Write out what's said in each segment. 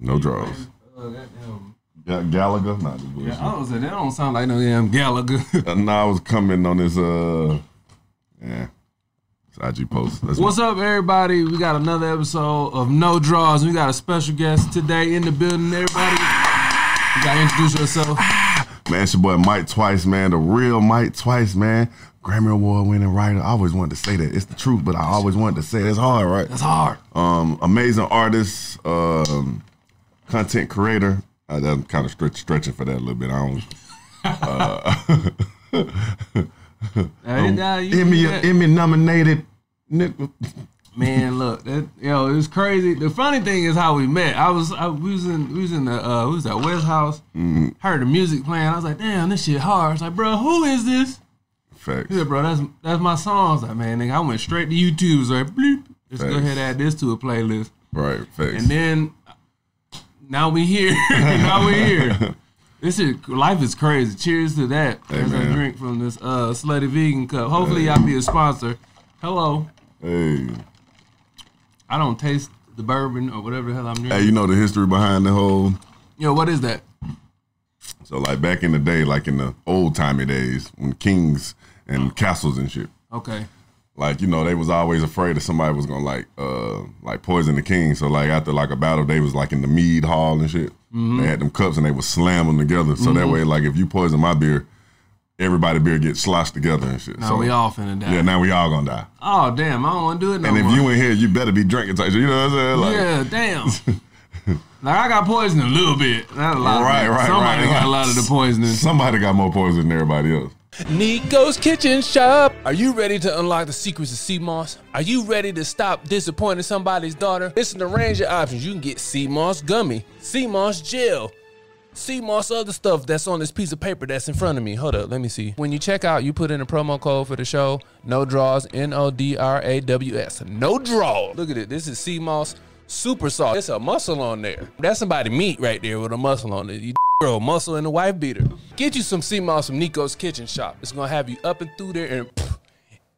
No draws. Uh, goddamn. Ga- Gallagher? Nah, this bullshit. Yeah, I was saying that don't sound like no damn Gallagher. Uh, nah, I was coming on this. Uh, yeah, it's IG post. That's What's up, everybody? We got another episode of No Draws. We got a special guest today in the building. Everybody, you gotta introduce yourself. Man, it's your boy Mike Twice, man. The real Mike Twice, man. Grammy Award winning writer. I always wanted to say that. It's the truth, but I always wanted to say it. It's hard, right? That's hard. Um, amazing artist, um, content creator. Uh, I'm kind of stretch, stretching for that a little bit. I don't. Hey, nah, you- Emmy, you- Emmy nominated. Man, look, that, yo, it was crazy. The funny thing is how we met. I was, I, we was in, we was in the, uh, was at West House. Mm-hmm. Heard the music playing. I was like, damn, this shit hard. I was like, bro, who is this? Facts. He said, bro, that's that's my song. I was like, man, nigga, I went straight to YouTube. So like, bleep. Let's go ahead and add this to a playlist. Right. Facts. And then now we here. now we here. This is life is crazy. Cheers to that. Hey, As I drink from this uh slutty vegan cup. Hopefully y'all be a sponsor. Hello. hey, I don't taste the bourbon or whatever the hell I'm drinking. hey, you know the history behind the whole. Yo, what is that? So like back in the day, like in the old timey days, when kings and castles and shit. Okay. Like you know they was always afraid that somebody was gonna like uh like poison the king so like after like a battle they was like in the mead hall and shit Mm-hmm. they had them cups and they would slam them together so that way like if you poison my beer everybody beer gets sloshed together and shit Now so we all finna die. yeah now we all gonna die Oh damn, I don't wanna do it no and if more. you in here you better be drinking type you know what I'm saying like yeah, damn. like I got poisoned a little bit. Not a lot. Right, right, Somebody right. got a lot of the poisoning. somebody got more poison than everybody else Nico's Kitchen Shop. Are you ready to unlock the secrets of sea moss? Are you ready to stop disappointing somebody's daughter? Listen to range of options. You can get sea moss gummy, moss gel, moss other stuff that's on this piece of paper that's in front of me. Hold up, let me see. When you check out, you put in a promo code for the show. No draws. N O D R A W S. No draw. Look at it. This is moss super soft. It's a muscle on there. That's somebody meat right there with a muscle on it. You girl muscle and the wife beater. Get you some sea moss from Nico's Kitchen Shop. It's gonna have you up and through there and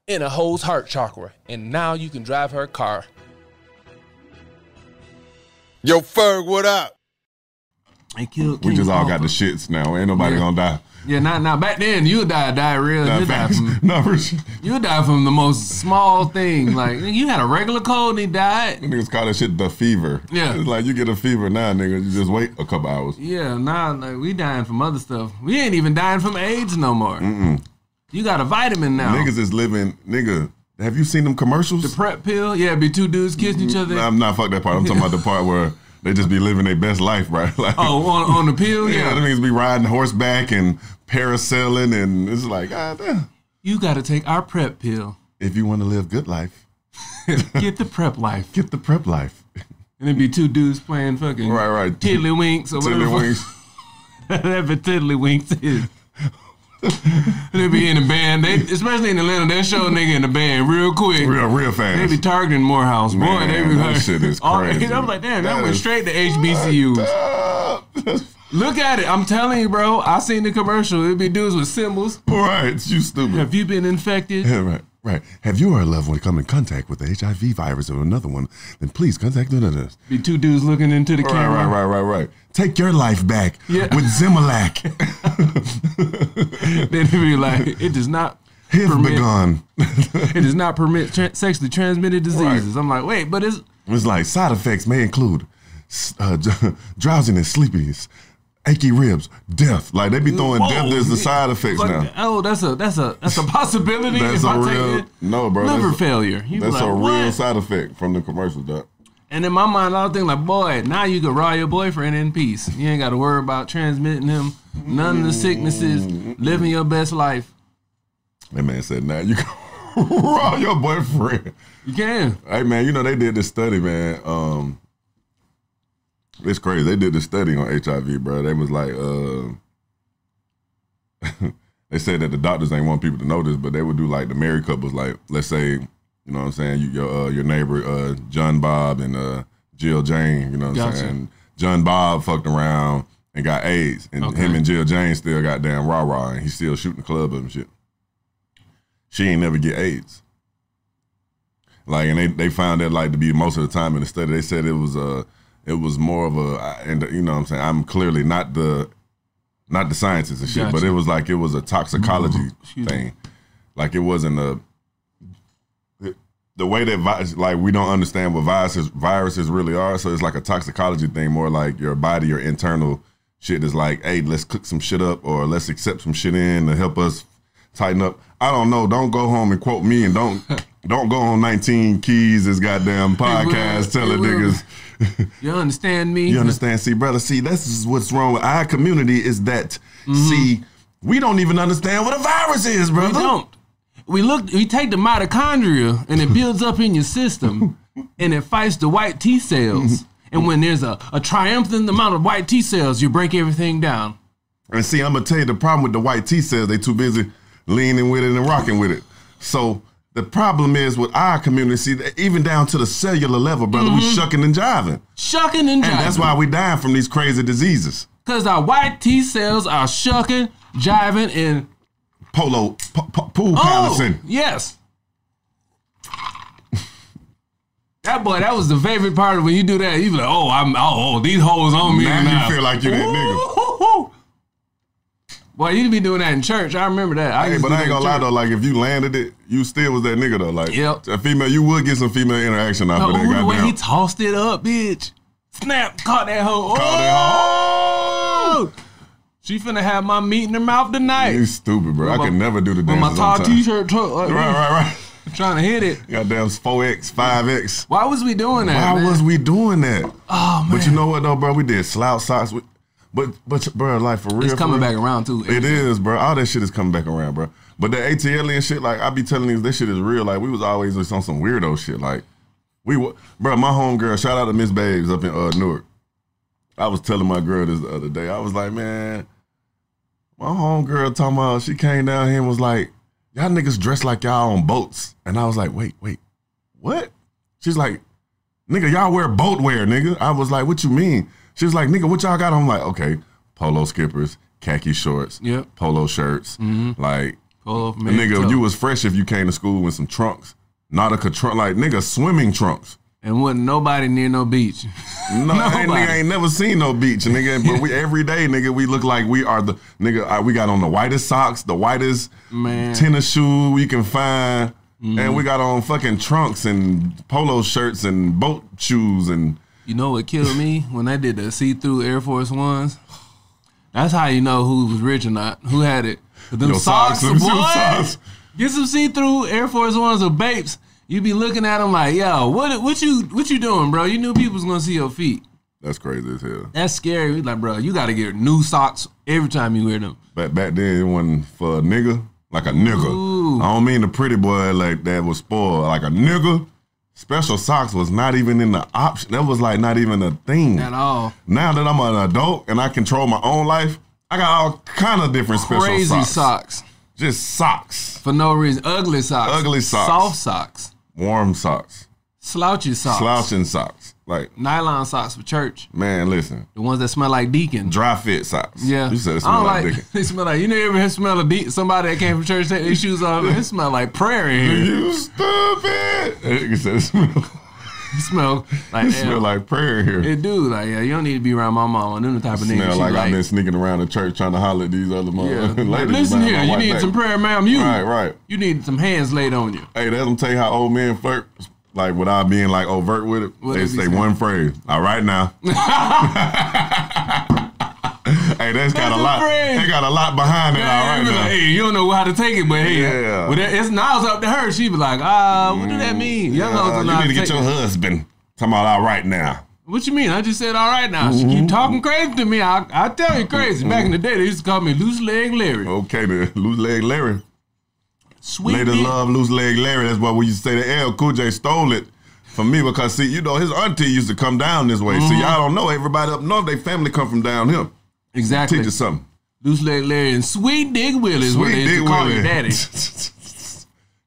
in a hoe's heart chakra. And now you can drive her car. Yo, Ferg, what up? They killed we just all got the shits now ain't nobody Yeah. gonna die Yeah, not now. Back then, you would die diarrhea. Nah, you die from no for sure. you die from the most small thing. Like you had a regular cold and he died. Niggas call that shit the fever. Yeah. It's like you get a fever now, nigga. You just wait a couple hours. Yeah, now like, we dying from other stuff. We ain't even dying from AIDS no more. You got a vitamin now. Niggas is living, nigga. Have you seen them commercials? the prep pill. Yeah, be two dudes kissing each other. I'm not fuck that part. I'm talking about the part where they just be living their best life, right? Like, oh, on, on the pill. yeah, Yeah, them niggas be riding horseback and parasailing, and it's like, ah, damn. you got to take our prep pill. If you want to live good life, Get the prep life. get the prep life. And it'd be two dudes playing fucking Right, right. tiddlywinks or whatever. Tiddly the fuck- Whatever tiddlywinks is. they be in a band. They especially in Atlanta, they show a nigga in a band real quick. Real, real fast. They be targeting Morehouse. Boy, Man, they be that like, shit is all- crazy. I'm like, damn, that, That went straight to HBCUs. Look at it. I'm telling you, bro. I seen the commercial. It'd be dudes with symbols. right, you stupid. Have you been infected? Yeah, right, right. Have you or a loved one come in contact with the HIV virus or another one? Then please contact us. Be two dudes looking into the Right, camera. right, right, right, right. Take your life back Yeah. with Zimalac. Then it'd be like, it does not Have permit. begun. It does not permit tra- sexually transmitted diseases. I'm like, wait, but it's It's like side effects may include uh, drowsiness, sleepiness, achy ribs, death. Like they be throwing Whoa. death as the side effects now. Oh, that's a that's a that's a possibility. That's if I a take real it. no, bro. liver that's, failure. You that's like, a real what? side effect from the commercial, doc. And in my mind, I was thinking like, boy, now you can raw your boyfriend in peace. You ain't got to worry about transmitting him none of the sicknesses. Living your best life. That man said, "Now you can raw your boyfriend." You can. Hey man, you know they did this study, man. Um, it's crazy. They did this study on HIV, bro. They was like, uh, they said that the doctors ain't want people to know this, but they would do like the married couples, like let's say, you know what I'm saying, you, your uh, your neighbor, uh, John Bob and uh, Jill Jane, you know what I'm Gotcha. saying. John Bob fucked around and got AIDS, and Okay. him and Jill Jane still got damn rah rah, and he's still shooting the club and shit. She ain't never get AIDS. Like, and they, they found that like to be most of the time in the study. They said it was uh it was more of a, and you know what I'm saying. I'm clearly not the, not the scientist and shit, but it was like it was a toxicology mm-hmm. me. thing. Like it wasn't a. The way that vi- like we don't understand what viruses viruses really are, so it's like a toxicology thing, more like your body, your internal shit is like, hey, let's cook some shit up or let's accept some shit in to help us tighten up. I don't know. Don't go home and quote me and don't don't go on 19 keys this goddamn podcast will. telling niggas. You understand me? You understand? See, brother, see, this is what's wrong with our community is that Mm-hmm. see, we don't even understand what a virus is, brother. We don't. We look. We take the mitochondria and it builds up in your system, and it fights the white T cells. And when there's a, a triumphant amount of white T cells, you break everything down. And see, I'm gonna tell you the problem with the white T cells, they too busy leaning with it and rocking with it. So the problem is with our community, even down to the cellular level, brother, we mm-hmm. shucking and jiving. Shucking and jiving. And that's why we dying from these crazy diseases. Because our white T cells are shucking, jiving, and Polo, po- po- pool oh, palancing. yes. That boy, that was the favorite part of when you do that. You be like, oh, I'm, oh, oh these hoes on me Now now. you feel like you that nigga. Ooh. Boy, you be doing that in church. I remember that. I Hey, but I ain't gonna lie though, like if you landed it, you still was that nigga though. Like Yep. a female, you would get some female interaction off Oh, of that the way he tossed it up, bitch. Snap, caught that hoe. Caught that oh! She finna have my meat in her mouth tonight. You stupid, bro. I With can my- never do the With my tall t-shirt tucked like Right, right, right. trying to hit it. Goddamn 4X, 5X. Why was we doing that? Why man? was we doing that? Oh man, But you know what though, bro? We did slouch socks. We, but but bro, like for real, it's coming real, back around too. It is, bro. All that shit is coming back around, bro. But the ATL and shit, like I be telling you, this shit is real. Like we was always just on some weirdo shit. Like we, bro, my homegirl. Shout out to Miss Babes up in uh, Newark. I was telling my girl this the other day. I was like, man, my homegirl talking about she came down here and was like, y'all niggas dressed like y'all on boats, and I was like, wait, wait, what? She's like, nigga, y'all wear boat wear, nigga. I was like, what you mean? She was like, nigga, what y'all got? I'm like, okay, polo skippers, khaki shorts, Yep. polo shirts, like Pull off, nigga, you was fresh if you came to school with some trunks, Nautica trunk, like nigga, swimming trunks. and wasn't nobody near no beach. No, I ain't, nigga ain't never seen no beach, nigga. But we every day, nigga, we look like we are the nigga. uh, We got on the whitest socks, the whitest Man. tennis shoe we can find, and we got on fucking trunks and polo shirts and boat shoes and You know what killed me when I did the see-through Air Force Ones? That's how you know who was rich or not. Who had it? 'Cause Them Your socks, socks, boy. socks. Get some see-through Air Force Ones or Bapes. You be looking at them like, yo, what what you what you doing, bro? You knew people was gonna see your feet. that's crazy as hell. That's scary. We like, bro, you gotta get new socks every time you wear them. Back back then, it wasn't for a nigga, like a nigga. Ooh. I don't mean the pretty boy like that was spoiled, like a nigga. Special socks was not even in the option. That was like not even a thing. At all. Now that I'm an adult and I control my own life, I got all kind of different special Crazy socks. socks. Just socks. For no reason. Ugly socks. Ugly socks. Soft socks. Warm socks. Slouchy socks. Slouching socks. Like, Nylon socks for church. man, listen. The ones that smell like deacon. Dry fit socks. Yeah. You said it I don't like, like, dick. they smell like you never ever smell a de- somebody that came from church take their shoes off. It smell like prayer in here. You stupid. You said it smelled, It smell like it smelled like prayer here. it do like yeah. You don't need to be around my mama. Them the type of niggas smell like, like. I've been sneaking around the church trying to holler at these other yeah. Like, listen here, you need back. some prayer, ma'am. You Right, right. You need some hands laid on you. Hey, that's gonna tell you how old men flirt, like without being like overt with it. What they say saying? one phrase. All right now. hey, that's got a a lot. phrase. They got a lot behind it. All Yeah, right you now. like, hey, you don't know how to take it, but hey, Yeah. well, that- it's now it's up to her. She be like, ah, what do that mean? Young Uh, know you need to get your it. husband. Talking about all right now. What you mean? I just said all right now. She Mm-hmm. keep talking crazy to me. I I tell you crazy. Back in the day, they used to call me loose leg Larry. Okay, the loose leg Larry. Sweet Lady dick. love loose leg Larry. That's why we used to say that LL Cool J stole it from me because see, you know, his auntie used to come down this way. Mm-hmm. See, y'all don't know everybody up north, they family come from down here. Exactly. Teach you something. Loose leg Larry and Sweet Dick Willie is what they to call your daddy.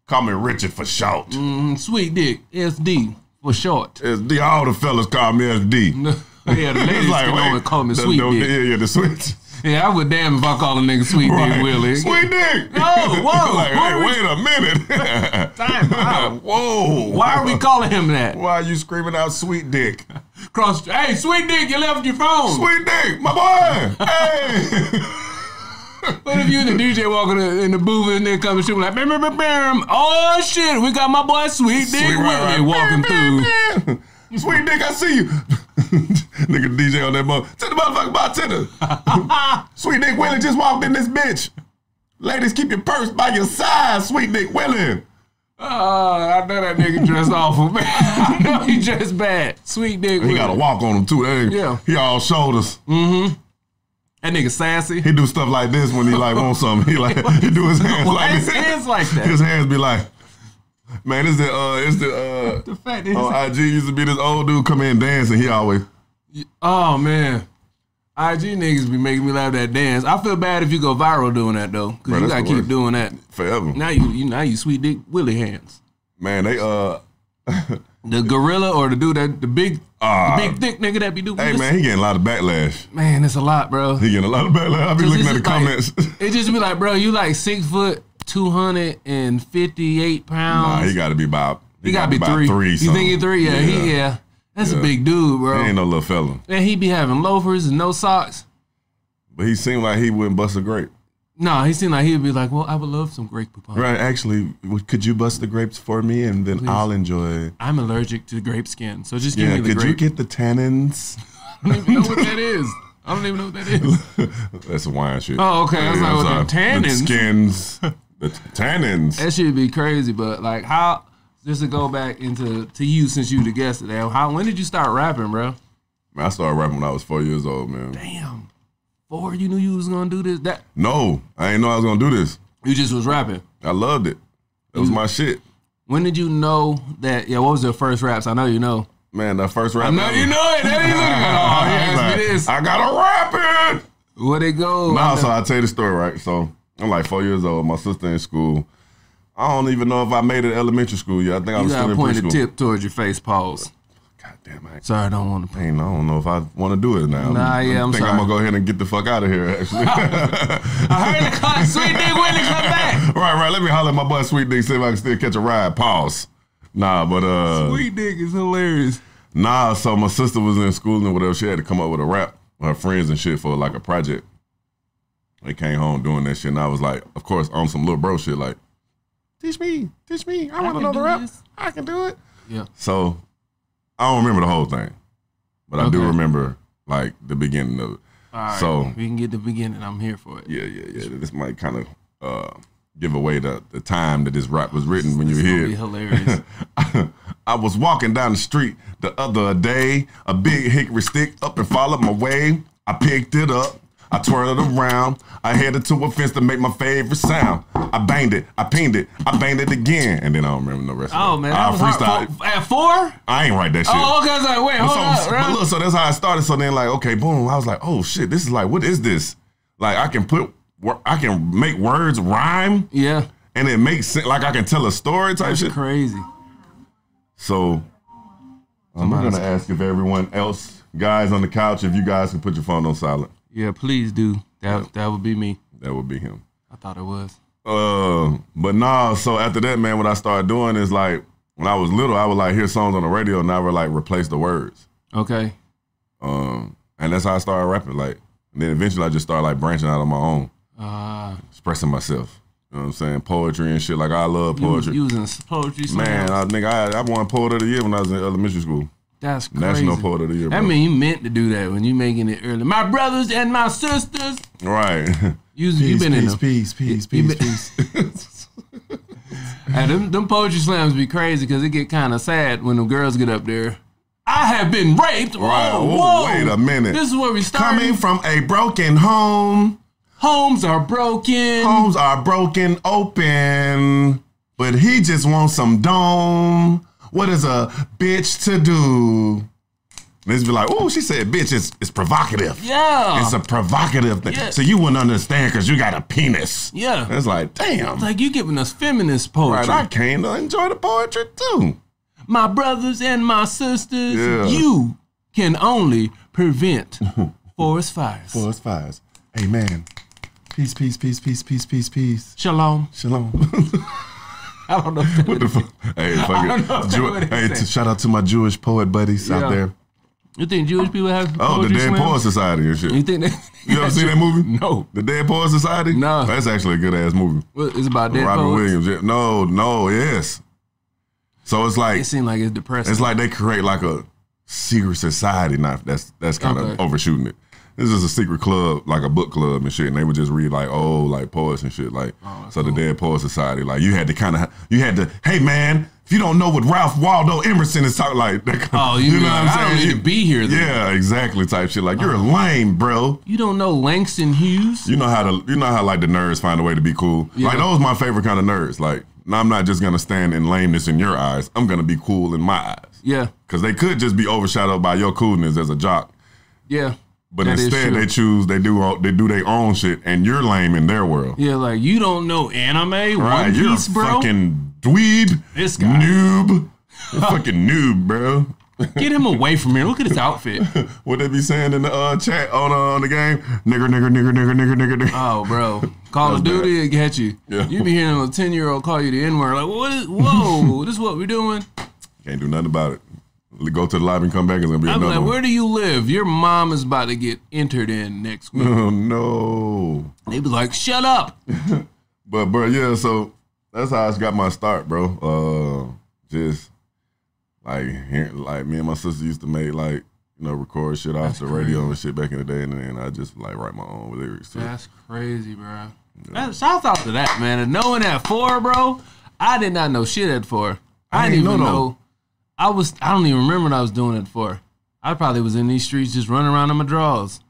Call me Richard for short. Mm, Sweet Dick SD for short. The all the fellas call me SD. yeah, the ladies like, can wait, call me the- Sweet the- Dick. Yeah, yeah, the sweet. Yeah, I would damn if I call a nigga Sweet Right. Dick Willie. Sweet dick. Oh, whoa, like, hey, we- wait a minute. Time out. Whoa. Why are we calling him that? Why are you screaming out sweet dick? cross. Hey, sweet dick, you left your phone. Sweet dick, my boy. hey. What if you and the DJ walking in the booth and then coming shooting like bam, bam, bam, bam. Oh shit, we got my boy Sweet Dick Sweet right, right. walking through. through. Sweet dick, I see you. Nigga DJ on that mother. Tell the motherfucker bartender. Sweet dick Willie just walked in this bitch. Ladies, keep your purse by your side, Sweet dick Willie. Oh, I know that nigga dressed awful, man. I know he dressed bad. Sweet Dick. He got a walk on him too. That ain't- Yeah. He all shoulders. Mm-hmm. That nigga sassy. He do stuff like this when he like want something. He like he do his hands Why like his this. hands like that? His hands be like, man, it's the uh, it's the uh, The fact that on IG used to be this old dude come in dancing. He always oh man, IG niggas be making me laugh that dance. I feel bad if you go viral doing that though, because you gotta keep worst. doing that. forever. Now you, you now you Sweet Dick Willie hands. Man, they uh, The gorilla or the dude that the big, Ah. the big thick nigga that be doing. hey this. man, he getting a lot of backlash. man, it's a lot, bro. He getting a lot of backlash. I be looking at the like- comments. it just be like, bro, you like six foot, two hundred and fifty eight pounds. nah, he got to be about. He gotta be about three. Three. you think he three? Yeah, he yeah. That's a big dude, bro. He ain't no little fella, and he be having loafers and no socks. but he seemed like he wouldn't bust a grape. No, he seemed like he'd be like, well, I would love some grape poupon. Right? Actually, could you bust the grapes for me, and then I'll enjoy. I'm allergic to grape skin, so just give Yeah, me the could you get the tannins? I don't even know what that is. I don't even know what that is. That's a wine shit. Oh, okay. I was like, well, the tannins. The skins. the tannins. That should be crazy, but like, how? Just to go back into to you since you the guest today. How? When did you start rapping, bro? Man, I started rapping when I was four years old, man. Damn. Four, you knew you was gonna do this. That No, I ain't know I was gonna do this. you just was rapping. I loved it. That was my shit. When did you know that? Yeah, what was your first raps? I know you know. Man, that first rap. I know you know it. There you look at. Oh, he asked me this. I gotta rap it. Where they go? Nah, so know- I tell you the story, right? So I'm like four years old. My sister in school. I don't even know if I made it elementary school yet. I think I was still in point the preschool. tip towards your face. Pause. God damn, it. Sorry, I don't want to. I ain't- I don't know if I want to do it now. Nah, yeah, I'm think sorry. I'm gonna go ahead and get the fuck out of here. Actually, I heard the clock. Sweet Dick Willie come back. right, right. Let me holler at my boy Sweet Dick see if I can still catch a ride. Pause. Nah, but uh, Sweet Dick is hilarious. Nah, so my sister was in school and whatever. She had to come up with a rap with her friends and shit for like a project. They came home doing that shit, and I was like, of course, on some little bro shit, like, teach me, teach me. I, want to know the rap. this. I can do it. Yeah. So I don't remember the whole thing, but I do remember like the beginning of it. All right. So- we can get the beginning. I'm here for it. Yeah, yeah, yeah. This might kind of uh, give away the, the time that this rap was written when you hear be hilarious. I was walking down the street the other day, a big hickory stick up and followed my way. I picked it up, I twirled it around. I headed to a fence to make my favorite sound. I banged it, I pinged it, I banged it again, and then I don't remember the rest. Oh of it. Oh, man, I that was hard. freestyled. At four? I ain't write that oh, shit. Oh, okay. I was like, wait, hold so, up. but look, so that's how I started. So then, like, okay, boom. I was like, oh shit, this is like, what is this? Like, I can put, I can make words rhyme, Yeah, and it makes sense. Like, I can tell a story type that's shit. crazy. So I'm gonna ask if everyone else, guys on the couch, if you guys can put your phone on silent. Yeah, please do. That that would be me. That would be him. I thought it was. Uh, but nah. So after that, man, what I started doing is like when I was little, I would like hear songs on the radio, and I would like replace the words. Okay. Um, and that's how I started rapping. Like, and then eventually I just started like branching out on my own, Uh, expressing myself. You know what I'm saying? Poetry and shit. Like I love poetry. using poetry. Man, I nigga, I, I won poet of the year when I was in elementary school. That's crazy. National poet of the year. That bro. mean you meant to do that when you making it early. My brothers and my sisters. right. You you been in them. peace, peace, You peace, been- peace. And them, them poetry slams be crazy because it get kind of sad when the girls get up there. I have been raped. Right. Whoa, Whoa, whoa. wait a minute. This is where we start. Coming from a broken home, Homes are broken. homes are broken open, but he just wants some dome. What is a bitch to do? Let's be like, oh, she said bitch. It's, it's provocative. Yeah. It's a provocative thing. Yeah. So you wouldn't understand because you got a penis. yeah. It's like, damn. like you giving us feminist poetry. right, I came to enjoy the poetry too. my brothers and my sisters, Yeah. you can only prevent forest fires. Forest fires. Amen. Peace, peace, peace, peace, peace, peace, peace. Shalom. Shalom. I don't know. What the fuck? Hey, fuck it. Jew- hey, make t- shout out to my Jewish poet buddies Yeah. out there. You think Jewish people have Oh, the Dead? Poets Society and shit. You think they? You ever seen that movie? No. The Dead Poet Society? No. That's actually a good ass movie. What, it's about dead Robin poets. Williams. yeah. No, no, yes. So it's like It seems like it's depressing. it's like they create like a secret society. Not that's that's kind of Okay. overshooting it. This is a secret club, like a book club and shit, and they would just read like old like poets and shit. Like Oh, so, the Dead Poets Society. Like you had to kind of you had to. Hey man, if you don't know what Ralph Waldo Emerson is talking like, that Oh, you, mean like, I don't need You- to be here. Then. Yeah, exactly. Type shit. Like you're oh. lame, bro. You don't know Langston Hughes? You know how to you know how like the nerds find a way to be cool. Yeah. Like those my favorite kind of nerds. Like I'm not just gonna stand in lameness in your eyes. I'm gonna be cool in my eyes. Yeah, Cause they could just be overshadowed by your coolness as a jock. yeah. But That instead they choose they do they do their own shit and you're lame in their world. Yeah, like you don't know anime, Right? One You're Piece, a bro. fucking dweeb. This guy. Noob. Fucking noob, bro. Get him away from here. Look at his outfit. What they be saying in the uh, chat on uh, on the game? Nigger, nigger, nigger, nigger, nigger, nigger, nigger. Oh, bro. Call of Duty will get you. Yeah. You be hearing a 10 year old call you the N word. Like, what is, whoa, this is what we're doing. Can't do nothing about it. Go to the lobby and come back. It's gonna be I'm another like, one. where do you live? Your mom is about to get entered in next week. Oh no. They be like, shut up. But bro, yeah, so that's how I got my start, bro. Uh just like hearing like me and my sister used to make like, you know, record shit off That's the radio and shit back in the day and then I just like write my own lyrics to it. That's crazy, bro. That, shouts out to that, man. And knowing that four, bro, I did not know shit at four. I, I didn't even know, know. I was, I don't even remember what I was doing it for. I probably was in these streets just running around in my drawers.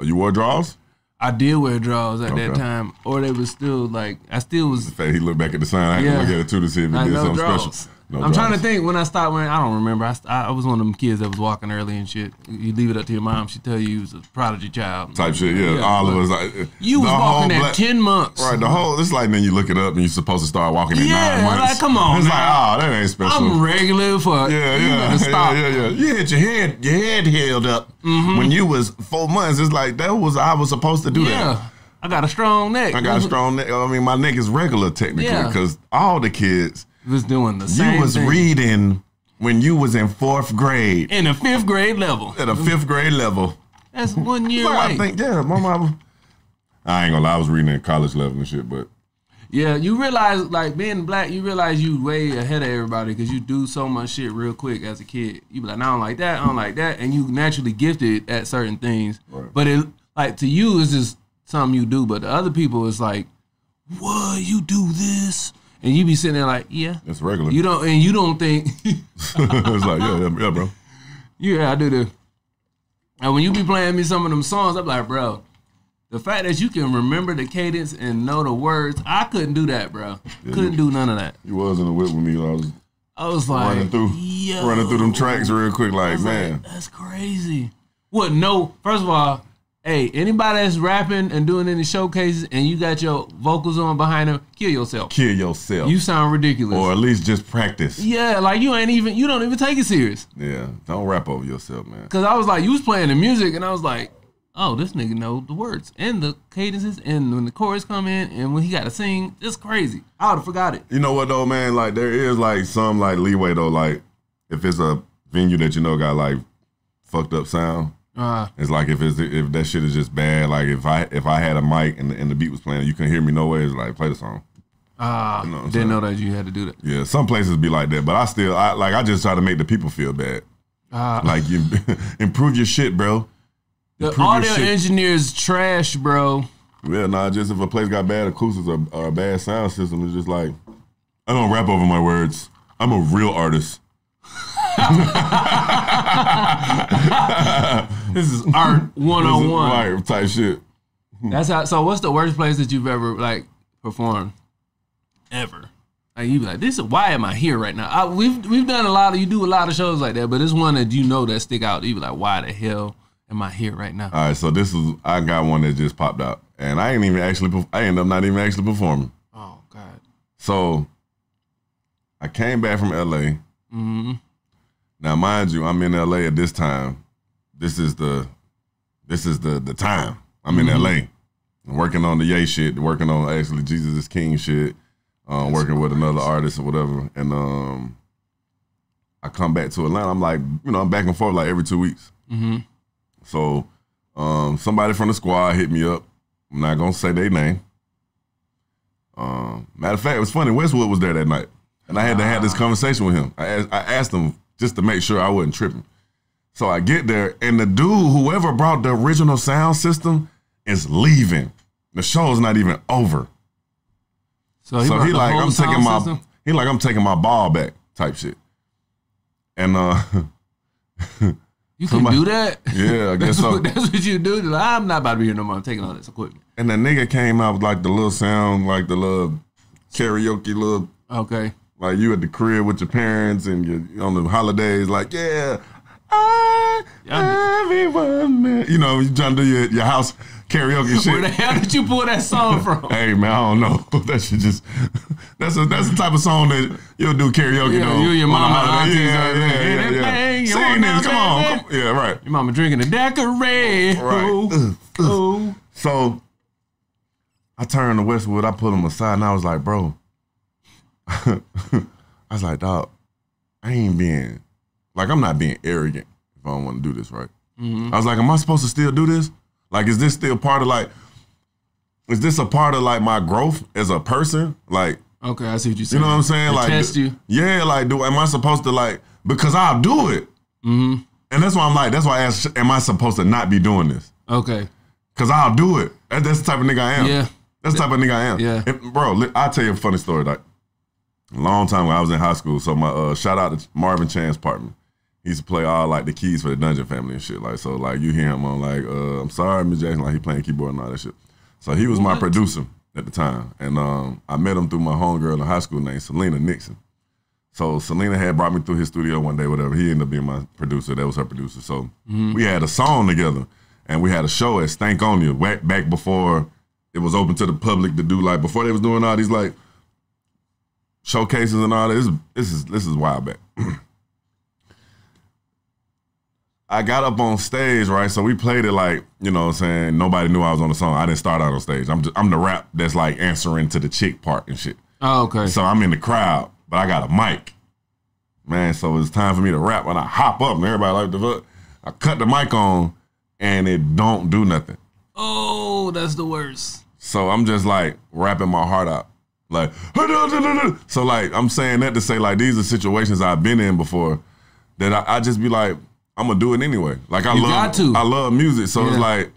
You wore drawers? I did wear drawers at that time, or they was still like I still was. The fact he looked back at the sign, I had Yeah. to look at it too to see if it I did know something drawers. special. No I'm trying to think when I stopped wearing. I don't remember. I, I was one of them kids that was walking early and shit. You leave it up to your mom. She tell you you was a prodigy child. Type shit, yeah. Yeah, all of us like You was walking at black- ten months. Right, the whole it's like then you look it up and you're supposed to start walking at Yeah, nine months. like, come on It's now. like, oh, that ain't special. I'm regular for. Yeah, you yeah, yeah, yeah, yeah. You had your head, your head held up Mm-hmm. when you was four months. It's like that was I was supposed to do Yeah. that. I got a strong neck. I got a strong neck. I mean, my neck is regular technically Yeah. because all the kids was doing the same. you was thing. reading when you was in fourth grade in a fifth grade level. at a fifth grade level. That's one year Well, I think yeah, my mama. I ain't gonna lie, I was reading at college level and shit, but Yeah, you realize like being black, you realize you way ahead of everybody because you do so much shit real quick as a kid. You be like, I don't like that, I don't like that, and you naturally gifted at certain things. Right. But it like to you it's just something you do, but to other people it's like, what you do this, and you be sitting there like, yeah, that's regular. you don't, and you don't think, it's like yeah, yeah, yeah, bro. yeah, I do this. And when you be playing me some of them songs, I'm like, bro. The fact that you can remember the cadence and know the words, I couldn't do that, bro. couldn't do none of that. You was in the whip with me. I was I was like, running through, Yo. running through them tracks real quick. Like man, like, that's crazy. What? No. First of all, hey, anybody that's rapping and doing any showcases and you got your vocals on behind them, kill yourself. kill yourself, You sound ridiculous. or at least just practice. yeah, like you ain't even. You don't even take it serious. Yeah, don't rap over yourself, man. Cause I was like, you was playing the music, and I was like, oh, this nigga know the words and the cadences, and when the chorus come in, and when he got to sing, it's crazy. I would have forgot it. You know what though, man? Like there is like some like leeway though. Like if it's a venue that you know got like fucked up sound, Uh, it's like if it's if that shit is just bad. Like if I if I had a mic and the, and the beat was playing, you couldn't hear me no way. It's like play the song. uh, know I'm didn't saying? know that you had to do that. Yeah, some places be like that, but I still I like I just try to make the people feel bad. Uh, Like you improve your shit, bro. the improve your audio engineers trash, bro. Yeah, nah, just if a place got bad acoustics or, or a bad sound system, it's just like I don't rap over my words. I'm a real artist. This is art one on one. Right, type shit. That's how. So, what's the worst place that you've ever like performed? Ever? Like you be like, this is why am I here right now? I, we've we've done a lot of you do a lot of shows like that, but it's one that you know that stick out. You be like, why the hell am I here right now? All right, so this is I got one that just popped out, and I ain't even actually. I end up not even actually performing. Oh God. So I came back from LA. hmm Now, mind you, I'm in LA at this time. This is the this is the the time. I'm in LA. I'm working on the Ye shit, working on actually Jesus is King shit, um, working with another artist or whatever. And um I come back to Atlanta. I'm like, you know, I'm back and forth like every two weeks. Mm-hmm. So um, somebody from the squad hit me up. I'm not gonna say their name. Um, matter of fact, it was funny. Westwood was there that night, and I had to have this conversation with him. I asked, I asked him just to make sure I wasn't tripping. So I get there, and the dude, whoever brought the original sound system, is leaving. The show's not even over. So he, so he like, I'm taking my, system? he like, I'm taking my ball back, type shit. And uh, You somebody- can do that. yeah, I guess That's, so. what, that's what you do. Like, I'm not about to be here no more. I'm taking all this equipment. And the nigga came out with like the little sound, like the little karaoke little, Okay. Like you at the crib with your parents and you on the holidays, like, yeah, I, everyone, man. You know, you trying to do your, your house karaoke shit. Where the hell did you pull that song from? Hey man, I don't know. That should just that's a that's the type of song that you'll do karaoke Yeah, though. you and your mama, aunties, yeah, yeah, yeah, anything yeah. you Sing this, come on, come, yeah, right. Your mama drinking a Daiquiri. Right. Oh, oh. So I turned to Westwood, I pulled him aside, and I was like, bro, I was like, dog, I ain't being, like, I'm not being arrogant if I don't want to do this, right? I was like, am I supposed to still do this? Like, is this still part of, like, is this a part of, like, my growth as a person? Like, Okay, I see what you're you know what I'm saying? To like, test you. yeah, like, do am I supposed to, like, because I'll do it. Mm-hmm. And that's why I'm like, that's why I asked, am I supposed to not be doing this? Okay. Cause I'll do it. That's the type of nigga I am. Yeah. That's the type of nigga I am. Yeah. If- bro, I'll tell you a funny story. Like a long time when I was in high school. So my uh, shout out to Marvin Chanz Parkman. He used to play all like the keys for the Dungeon Family and shit. Like so, like you hear him on like, uh, I'm sorry, Miss Jackson, like he playing keyboard and all that shit. So he was my What? producer at the time, and um, I met him through my homegirl in high school named Selena Nixon. So Selena had brought me through his studio one day, whatever. He ended up being my producer. That was her producer. So we had a song together, and we had a show at Stankonia back before it was open to the public to do like before they was doing all these like showcases and all. This, this is this is a while back. I got up on stage, right? So we played it like, you know what I'm saying? Nobody knew I was on the song. I didn't start out on stage. I'm just, I'm the rap that's like answering to the chick part and shit. Oh, okay. So I'm in the crowd, but I got a mic. Man, so it's time for me to rap and I hop up and everybody like the fuck. I cut the mic on and it don't do nothing. oh, that's the worst. So I'm just like rapping my heart out. Like, so like I'm saying that to say like these are situations I've been in before that I, I just be like, I'm gonna do it anyway. Like I You love. I love music. So it's like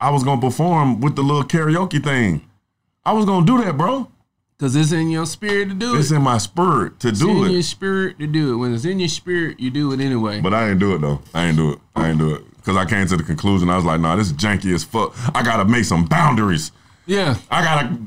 I was gonna perform with the little karaoke thing. I was gonna do that, bro. Cause it's in your spirit to do It's it. It's in my spirit to It's do it. in your spirit to do it. When it's in your spirit, you do it anyway. But I ain't do it though. I ain't do it. I ain't do it. Cause I came to the conclusion, I was like, nah, this is janky as fuck. I gotta make some boundaries. yeah. I gotta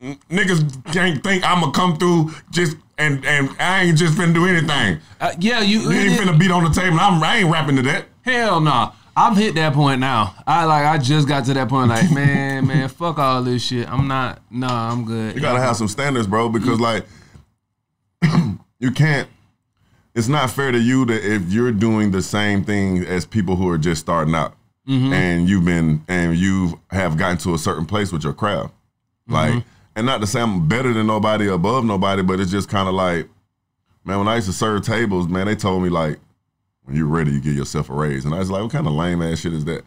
niggas can't think I'ma come through just and and I ain't just finna do anything. Uh, yeah, you, You ain't finna beat on the table. I'm I ain't rapping to that. Hell no. I've hit that point now. I like I just got to that point like, man, man, fuck all this shit. I'm not no, I'm good. You gotta have some standards, bro, because like you can't it's not fair to you that if you're doing the same thing as people who are just starting out and you've been and you have gotten to a certain place with your craft. Like and not to say I'm better than nobody above nobody, but it's just kind of like, man, when I used to serve tables, man, they told me like, when you're ready, you give yourself a raise. And I was like, what kind of lame ass shit is that?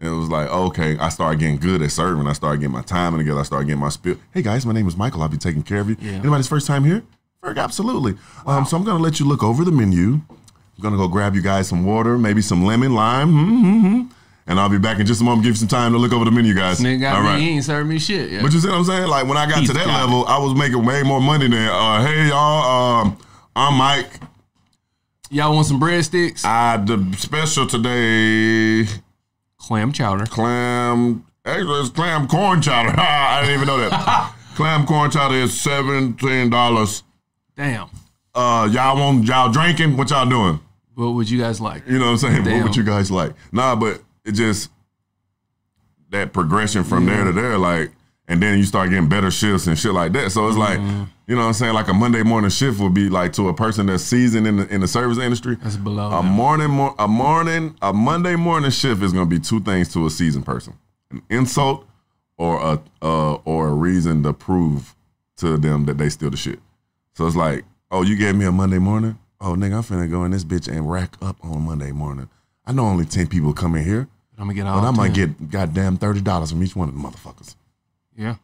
And it was like, okay, I started getting good at serving. I started getting my timing together. I started getting my spill. Hey guys, my name is Michael. I'll be taking care of you. Yeah. Anybody's first time here? Absolutely. Um, so I'm gonna let you look over the menu. I'm gonna go grab you guys some water, maybe some lemon, lime, mm-hmm, and I'll be back in just a moment. Give you some time to look over the menu, guys. Nigga got All me, right. he ain't served me shit. Yeah. But you see what I'm saying? Like when I got He's to that got level, I was making way more money than, uh, hey y'all, um, I'm Mike. Y'all want some breadsticks? I the special today, Clam chowder. clam. Actually, it's clam corn chowder. I didn't even know that. clam corn chowder is seventeen dollars. Damn. Uh, y'all want y'all drinking? What y'all doing? What would you guys like? You know what I'm saying? Damn. What would you guys like? Nah, but it just that progression from there to there, like, and then you start getting better shifts and shit like that. So it's like, Mm-hmm. you know what I'm saying? Like a Monday morning shift would be like to a person that's seasoned in the in the service industry. That's below. A them. morning, mor- a morning, a Monday morning shift is going to be two things to a seasoned person: an insult or a uh, or a reason to prove to them that they still the shit. So it's like, oh, you gave me a Monday morning. oh nigga, I'm finna go in this bitch and rack up on Monday morning. I know only ten people come in here, I'm gonna get all. but I might 10. get goddamn thirty dollars from each one of the motherfuckers. yeah.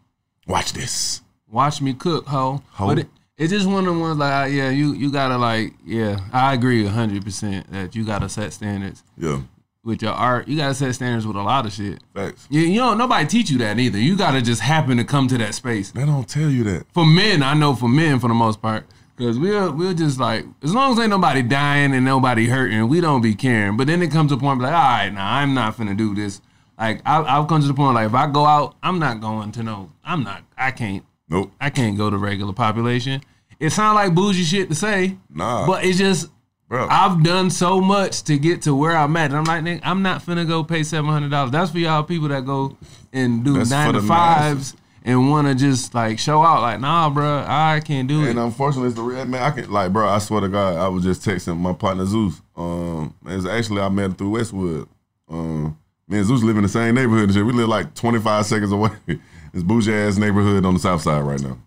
Watch this. Watch me cook, ho. Ho. But it, it's just one of the ones like, yeah, you you gotta like, yeah, I agree hundred percent that you gotta set standards Yeah, with your art. You gotta set standards with a lot of shit. facts. You, you don't nobody teach you that either. You gotta just happen to come to that space. They don't tell you that. For men, I know for men for the most part. Cause we'll we'll just like as long as ain't nobody dying and nobody hurting, we don't be caring. But then it comes to a point like, all right, now I'm not finna do this. Like I, I've come to the point like if I go out, I'm not going to no. I'm not. I can't. Nope. I can't go to regular population. It sounds like bougie shit to say, Nah. but it's just Bro. I've done so much to get to where I'm at. And I'm like, nigga, I'm not finna go pay seven hundred dollars. That's for y'all people that go and do That's nine to fives and want to just like show out. Like, nah, bro, I can't do And it. And unfortunately, it's the real man. I can like, bro. I swear to God, I was just texting my partner Zeus. Um, it's actually I met him through Westwood. Um, me and Zeus live in the same neighborhood and shit. We live like 25 seconds away. It's bougie ass neighborhood on the south side right now.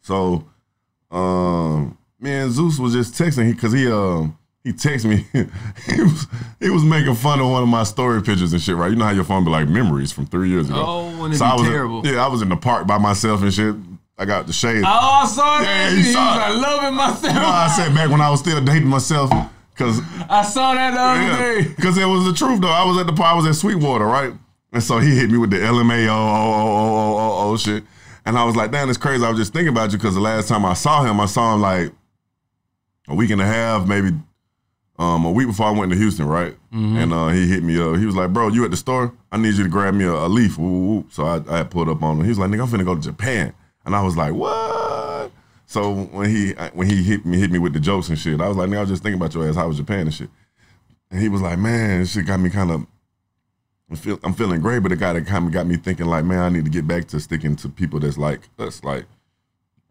So, um, me and Zeus was just texting because he um he texted me. he was he was making fun of one of my story pictures and shit. Right? You know how your phone be like memories from three years ago. Oh, and it I was in- terrible. yeah, I was in the park by myself and shit. I got the shade. Oh, I saw that. Yeah, you He saw was it. like loving myself. No, I said back when I was still dating myself, cause I saw that the other yeah, day. cause it was the truth though. I was at the park, I was at Sweetwater, right? And so he hit me with the LMAO, oh, oh, oh, oh, oh, oh, shit. And I was like, damn, it's crazy. I was just thinking about you because the last time I saw him, I saw him like a week and a half, maybe um, a week before I went to Houston, right? And uh, he hit me up. He was like, bro, you at the store? I need you to grab me a, a leaf. Woo, woo, woo. So I, I had pulled up on him. He was like, nigga, I'm finna go to Japan. And I was like, what? So when he when he hit me hit me with the jokes and shit, I was like, nigga, I was just thinking about your ass. How was Japan and shit? And he was like, man, this shit got me kind of. Feel, I'm feeling great, but it got kind of got me thinking like, man, I need to get back to sticking to people that's like us, like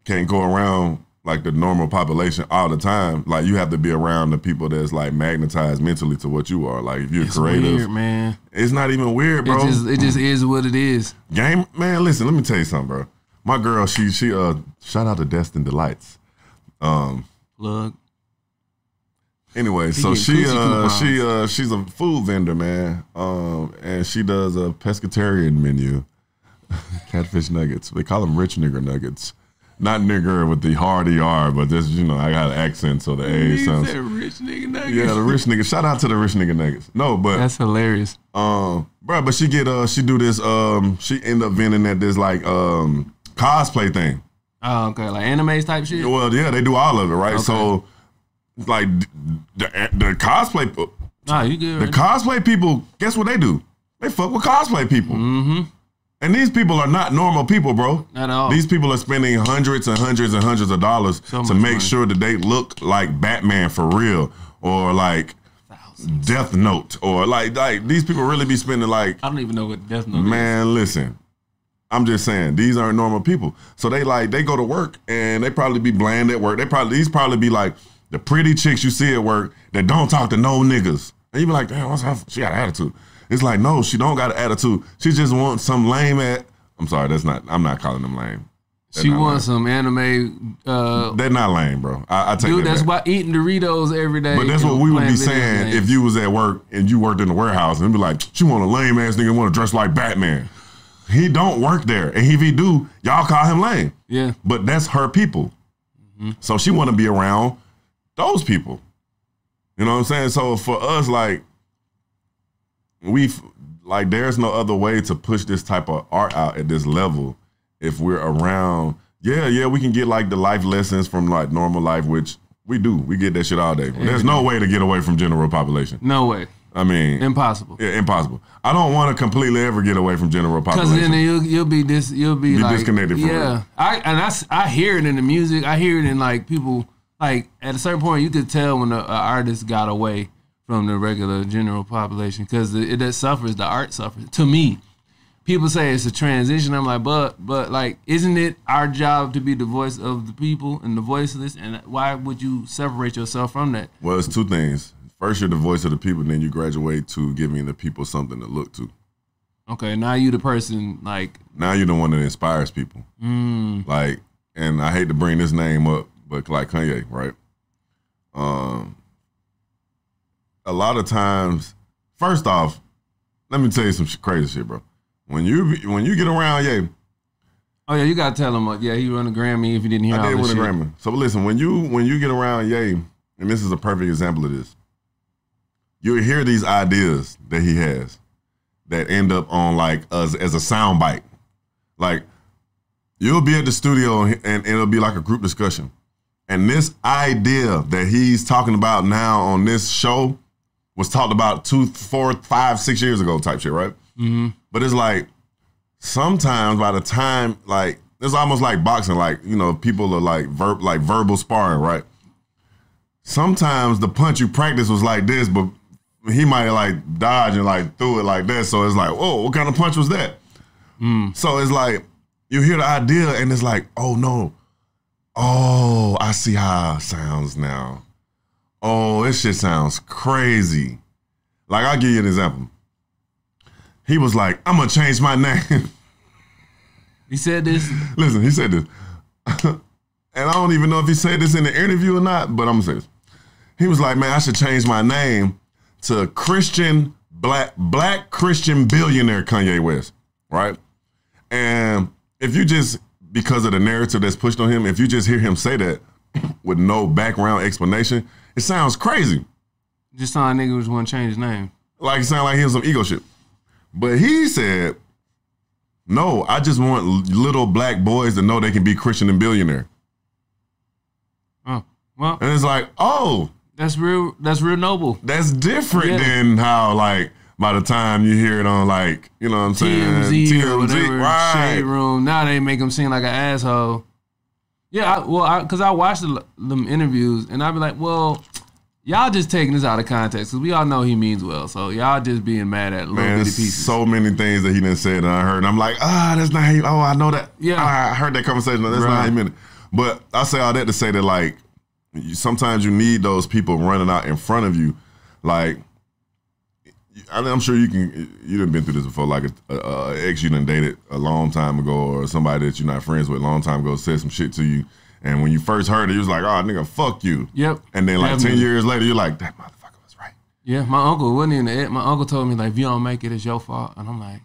can't go around like the normal population all the time. Like you have to be around the people that's like magnetized mentally to what you are. Like if you're It's creative, weird, man. it's not even weird, bro. It just it just is what it is. Game man, listen, let me tell you something, bro. My girl, she she uh shout out to Destin Delights. Um, Look, Anyway, so she uh she uh she's a food vendor, man. Um and she does a pescatarian menu. Catfish nuggets. They call them rich nigger nuggets. Not nigger with the hard ER, but this, you know, I got an accent, so the A he sounds. said rich nigga nuggets. Yeah, the rich nigga. Shout out to the rich nigga nuggets. No, but That's hilarious. um, bro, but she get uh she do this um she end up vending at this like um cosplay thing. Oh, okay, like anime type shit. Well, yeah, they do all of it, right? Okay. So like the the cosplay Nah, you good? the right? cosplay people, guess what they do? They fuck with cosplay people. Mm-hmm. And these people are not normal people, bro. Not at all. These people are spending hundreds and hundreds and hundreds of dollars So to make money. sure that they look like Batman for real, or like Death Note, or like like these people really be spending like I don't even know what Death Note. is. Man, listen. I'm just saying these aren't normal people. So they like they go to work and they probably be bland at work. They probably these probably be like the pretty chicks you see at work that don't talk to no niggas. And you be like, damn, what's her? She got an attitude. It's like, no, she don't got an attitude. She just wants some lame at. I'm sorry, that's not. I'm not calling them lame. They're She wants some anime. Uh. They're not lame, bro. I, I take dude, that that's back. why eating Doritos every day. But that's what we would be saying games. if you was at work and you worked in the warehouse and be like, she want a lame ass nigga want to dress like Batman. He don't work there, and if he do, y'all call him lame. Yeah. But that's her people, Mm-hmm. so she want to be around those people. You know what I'm saying? So for us, like we like, there's no other way to push this type of art out at this level if we're around. Yeah, yeah, we can get like the life lessons from like normal life, which we do. We get that shit all day. There's no way to get away from general population. No way. I mean, Impossible. yeah, impossible. I don't want to completely ever get away from general population. Because then you'll you'll be this you'll be, Be like disconnected from yeah. it. I and I, I hear it in the music. I hear it in like people like at a certain point you could tell when an artist got away from the regular general population because it, it suffers. The art suffers. To me, people say it's a transition. I'm like, but but like, isn't it our job to be the voice of the people and the voiceless? And why would you separate yourself from that? Well, it's two things. First, you're the voice of the people, then you graduate to giving the people something to look to. Okay, now you the person like Now you're the one that inspires people. mm, Like, and I hate to bring this name up, but like Kanye, right? um, a lot of times, first off, let me tell you some sh- crazy shit, bro. When you when you get around Ye, Oh yeah, you gotta tell him. Uh, yeah, he won a Grammy. If you didn't hear I all did this win a shit. Grammy. So listen, when you when you get around Ye, and this is a perfect example of this, you'll hear these ideas that he has that end up on like as, as a sound bite. Like you'll be at the studio and, and it'll be like a group discussion. And this idea that he's talking about now on this show was talked about two, four, five, six years ago type shit, right? Mm-hmm. But it's like sometimes by the time like it's almost like boxing, like you know, people are like verb like verbal sparring, right? Sometimes the punch you practice was like this, but he might like dodge and like threw it like that. So it's like, whoa, what kind of punch was that? So it's like you hear the idea and it's like, oh no, oh I see how it sounds now. Oh, this shit sounds crazy. Like I'll give you an example. He was like, I'm gonna change my name. He said this. Listen, he said this. and I don't even know if he said this in the interview or not, but I'm gonna say this. He was like, man, I should change my name to Christian Black Black Christian billionaire Kanye West. Right? And if you just because of the narrative that's pushed on him, if you just hear him say that with no background explanation, it sounds crazy. Just saw a nigga was want to change his name. Like it sounded like he was some ego shit. But he said, no, I just want little black boys to know they can be Christian and billionaire. Oh well, And it's like, oh, that's real. That's real noble. that's different Yeah. than how like by the time you hear it on like, you know what I'm saying? TMZ, or whatever right. shade room. Now they make him seem like an asshole. Yeah, I, well, cause I watched the, them interviews and I'd be like, well, y'all just taking this out of context because we all know he means well. So y'all just being mad at little Man, bitty pieces. so many things that he didn't say that I heard. And I'm like, ah, that's not how you, oh, I know that. Yeah. Ah, I heard that conversation. That's not Right. how he meant it. But I say all that to say that, like, sometimes you need those people running out in front of you. Like, I- I'm sure you can, you done been through this before. Like, a, a, a ex you done dated a long time ago, or somebody that you're not friends with a long time ago said some shit to you. And when you first heard it, you was like, oh, nigga, fuck you. Yep. And then, like, 10 Definitely. years later, you're like, that motherfucker was right. Yeah, my uncle wasn't even it. My uncle told me like, if you don't make it, it's your fault. And I'm like,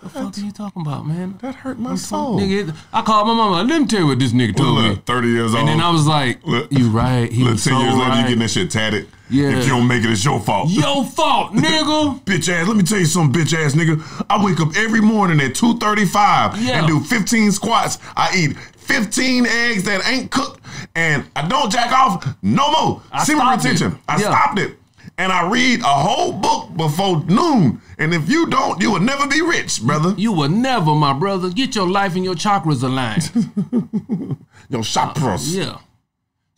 What the fuck are you talking about, man? That hurt my soul. Nigga, I called my mama. Let me tell you what this nigga told me. Look, 30 years old. And then I was like, Look. you right. He Look, was 10 so years later, you right. getting that shit tatted. Yeah. If you don't make it, it's your fault. Your fault, nigga. Bitch ass, let me tell you something, bitch ass nigga. I wake up every morning at 2.35 Yeah. and do 15 squats. I eat 15 eggs that ain't cooked, and I don't jack off no more. I Semen stopped retention. it. I Yeah. stopped it. And I read a whole book before noon. And if you don't, you will never be rich, brother. You will never, my brother, get your life and your chakras aligned. your chakras. yeah.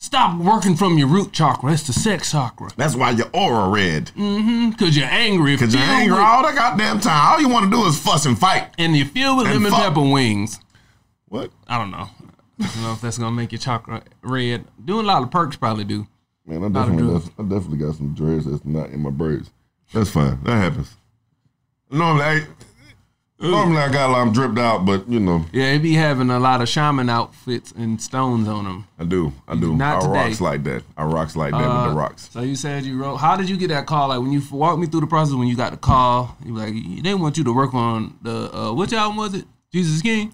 Stop working from your root chakra. It's the sex chakra. That's why your aura red. Mm-hmm. Cause you're angry. Cause you're angry with- all the goddamn time. All you want to do is fuss and fight. and you feel with lemon fuck. pepper wings. What? I don't know. I don't know if that's gonna make your chakra red. Doing a lot of perks probably do. Man, I definitely, got, I definitely got some dreads that's not in my braids. That's fine. That happens. Normally, I, normally I got like I'm dripped out, but you know, Yeah, they be having a lot of shaman outfits and stones on them. I do. I do. Not I today. rocks like that. I rocks like that with Uh, the rocks. So you said you wrote. How did you get that call? Like when you walked me through the process when you got the call, you like they want you to work on the uh, which album was it? Jesus King,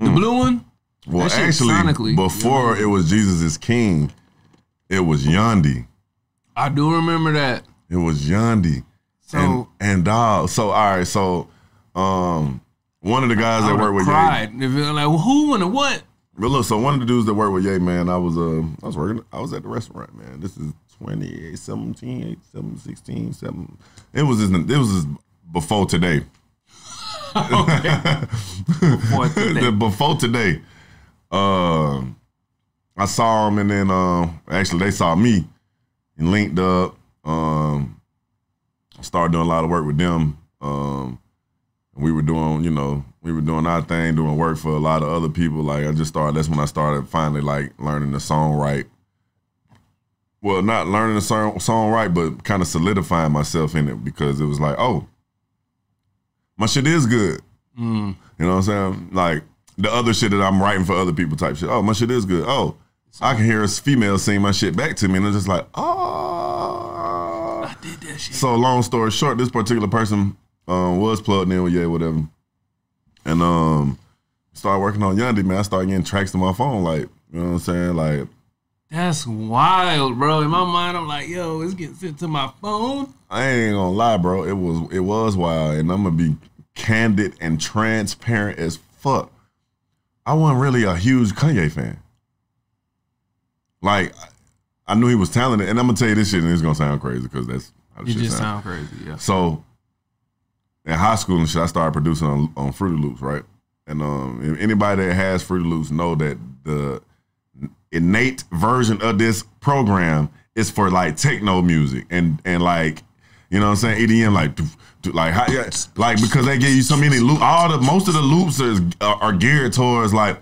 the blue one. Well, actually, sonically- before it was Jesus is King, it was Yandhi. I do remember that. It was Yandhi. So and and dog. So all right. So um, one of the guys I that would work have with Ye, cried. They feel like well, who and what? But look, so one of the dudes that work with Ye, man, I was uh, I was working, I was at the restaurant, man. This is 2017, 8, 7, 16, 7. It was it was before today. Boy, today. Before today. Um I saw him and then um actually they saw me and linked up. Um started doing a lot of work with them. Um we were doing, you know, we were doing our thing, doing work for a lot of other people. Like I just started. That's when I started finally like learning the song right. Well, not learning the song song right, but kind of solidifying myself in it because it was like, oh, my shit is good. Mm. You know what I'm saying? Like the other shit that I'm writing for other people type shit. Oh, my shit is good. Oh, I can hear a female sing my shit back to me, and it's just like, oh. I did that shit. So long story short, this particular person um, was plugged in with yeah, whatever, and um, started working on Yandhi. Man, I started getting tracks to my phone, like you know what I'm saying, like. That's wild, bro. In my mind, I'm like, yo, it's getting sent to my phone. I ain't gonna lie, bro. It was it was wild, and I'm gonna be candid and transparent as fuck. I wasn't really a huge Kanye fan. Like, I knew he was talented, and I'm gonna tell you this shit, and it's gonna sound crazy because that's how the You shit just sound. sound crazy, yeah. So, in high school and shit, I started producing on, on Fruity Loops, right? And um, anybody that has Fruity Loops know that the innate version of this program is for like techno music and and like you know what I'm saying EDM like like how, like because they give you so many loop all the most of the loops are, are geared towards like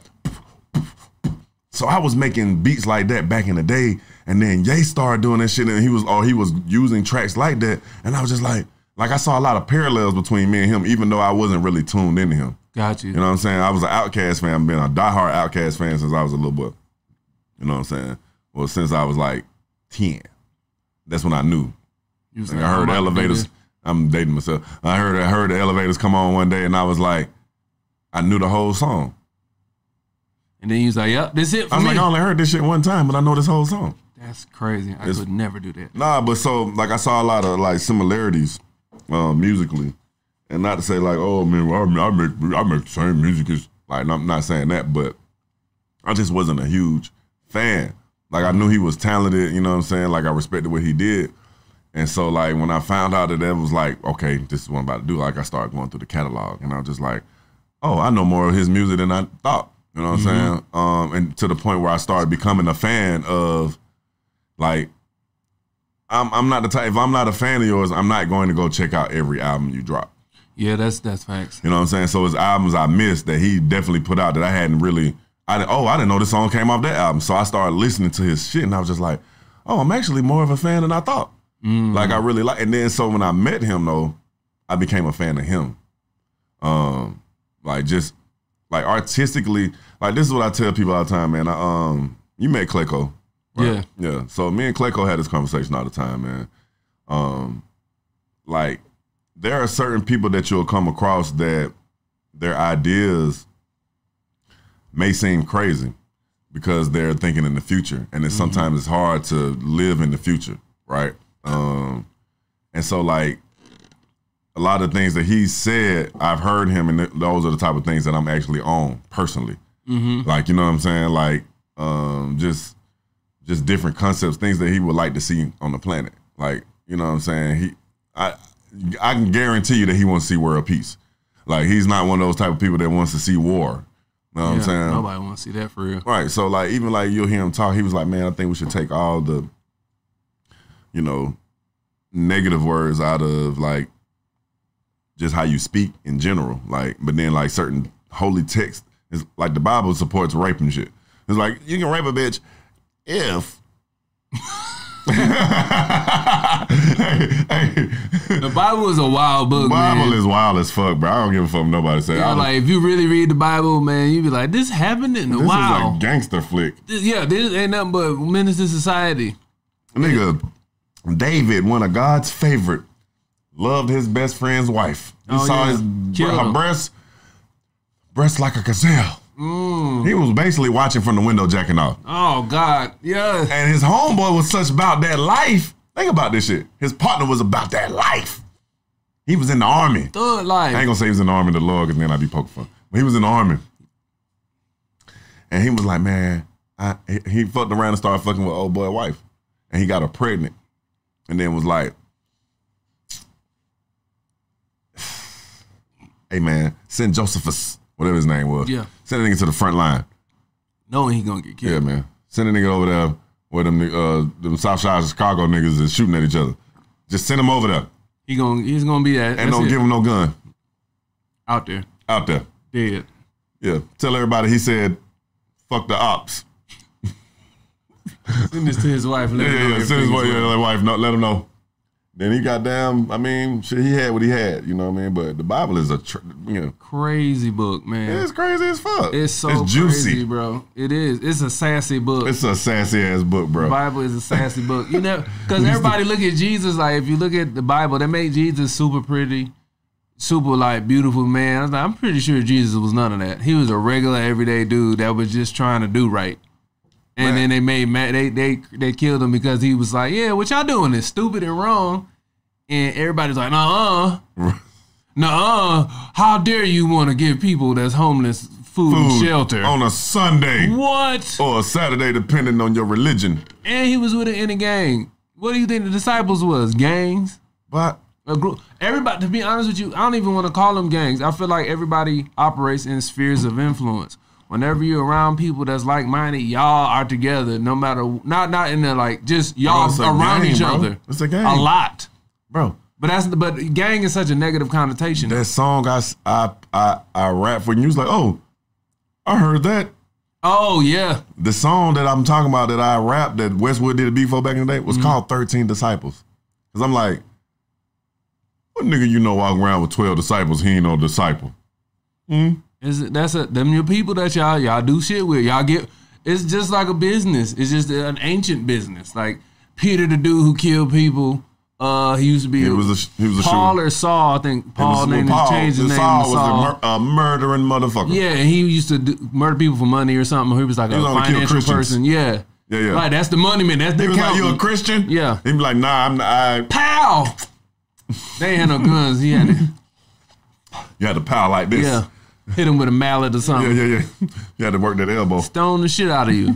so I was making beats like that back in the day, and then Ye started doing that shit, and he was or he was using tracks like that, and I was just like, like I saw a lot of parallels between me and him, even though I wasn't really tuned into him. Got you. You know what I'm saying? I was an OutKast fan. I've been a diehard OutKast fan since I was a little boy. You know what I'm saying? Well, since I was like ten, that's when I knew. You was Like, I heard I'm about to do elevators. I'm dating myself. I heard I heard the elevators come on one day, and I was like, I knew the whole song. And then you was like, yep, this it for I was me. like, I only heard this shit one time, but I know this whole song. That's crazy. I It's- could never do that. Nah, but so like I saw a lot of like similarities uh, musically, and not to say like, oh man, well, I make I make the same music as like I'm not saying that, but I just wasn't a huge fan. Like I knew he was talented, you know what I'm saying? Like I respected what he did. And so like when I found out that that was like, okay, this is what I'm about to do, like I started going through the catalog and I was just like, oh, I know more of his music than I thought. You know what I'm saying? Um, and to the point where I started becoming a fan of like I'm I'm not the type if I'm not a fan of yours, I'm not going to go check out every album you drop. Yeah, that's that's facts. You know what I'm saying? So his albums I missed that he definitely put out that I hadn't really I didn't, oh I didn't know this song came off that album. So I started listening to his shit and I was just like, oh I'm actually more of a fan than I thought. Like I really like and then so when I met him though, I became a fan of him. Um like just like artistically, like this is what I tell people all the time, man. I um you met Clayco. Yeah. Yeah. So me and Clayco had this conversation all the time, man. Um, like there are certain people that you'll come across that their ideas may seem crazy because they're thinking in the future, and then sometimes it's hard to live in the future, right? Um, and so like a lot of things that he said, I've heard him, and those are the type of things that I'm actually on personally. mm-hmm. Like you know what I'm saying? Like um, just just different concepts, things that he would like to see on the planet. Like, you know what I'm saying? He I I can guarantee you that he wants to see world peace. Like he's not one of those type of people that wants to see war. You know what I'm saying? Nobody wants to see that for real. Right. So like even like you'll hear him talk, he was like, Man, I think we should take all the, you know, negative words out of like just how you speak in general. Like, but then like certain holy text is like the Bible supports rape and shit. It's like you can rape a bitch if hey, hey, The Bible is a wild book, The Bible man. is wild as fuck, bro. I don't give a fuck what nobody say. yeah, like if you really read the Bible, man, you be like, this happened in the this wow. is a gangster flick. This- yeah, this ain't nothing but menace to society. Nigga, David, one of God's favorite, loved his best friend's wife. He Oh, saw yeah. his Killed her him. breast, breast like a gazelle. Mm. He was basically watching from the window, jacking off. Oh God, yeah. And his homeboy was such about that life. Think about this shit. His partner was about that life. He was in the army. Thug I ain't gonna say he was in the army the Lord because then I'd be poking fun. But he was in the army. And he was like, man, I, he, he fucked around and started fucking with old boy wife. And he got her pregnant. And then was like, hey man, send Josephus, whatever his name was. Yeah. Send a nigga to the front line. Knowing he gonna get killed. Yeah, man. Send a nigga over there where them, uh, them South Side of Chicago niggas is shooting at each other. Just send him over there. He gonna he's gonna be that. And don't it. give him no gun out there out there. dead. Yeah. Tell everybody he said, fuck the ops. Send this to his wife. Let Yeah, yeah, yeah. Send his wife, yeah, wife know, let him know. Then he got down. I mean, shit, he had what he had. You know what I mean? But the Bible is a, tr- you know, Crazy book, man. it's crazy as fuck. It's so it's juicy. crazy, bro. It is. It's a sassy book. It's a sassy ass book, bro. The Bible is a sassy book. You know, because everybody look at Jesus like if you look at the Bible, they made Jesus super pretty, super like beautiful man. I was like, I'm pretty sure Jesus was none of that. He was a regular everyday dude that was just trying to do right. And then they made Ma- they they they killed him because he was like, yeah, what y'all doing is stupid and wrong. And everybody's like, nah, nah, how dare you want to give people that's homeless food, and shelter? on a Sunday what? or a Saturday, depending on your religion. And he was with it in a gang. What do you think the disciples was? Gangs? But A group. Everybody. To be honest with you, I don't even want to call them gangs. I feel like everybody operates in spheres of influence. Whenever you're around people that's like minded, y'all are together. No matter not not in the like just y'all a around each bro. other. It's a gang. A lot. bro, But that's but gang is such a negative connotation. that song I I I, I rap for you. You was like, oh, I heard that. oh yeah. The song that I'm talking about that I rap that Westwood did a beat for back in the day was Mm-hmm. called 13 Disciples. Cause I'm like, what nigga you know walking around with 12 disciples, he ain't no disciple. Is it that's a them your people that y'all y'all do shit with. Y'all get it's just like a business. It's just an ancient business. Like Peter the dude who killed people. Uh, he used to be He was a he was a Paul shooter. or Saul. I think It was- Paul named Paul- changed his name Saul was Saul. a, mur- a murdering motherfucker. yeah, and he used to do, murder people for money or something. He was like was a financial person. Yeah, Yeah, yeah. Like that's the money man. That's the He was like, you a. Christian? Yeah. He'd be like, nah, I'm not. I, Pow. They ain't had no guns. He had to, you had to power like this. yeah, hit him with a mallet or something. Yeah, yeah, yeah. You had to work that elbow. stone the shit out of you.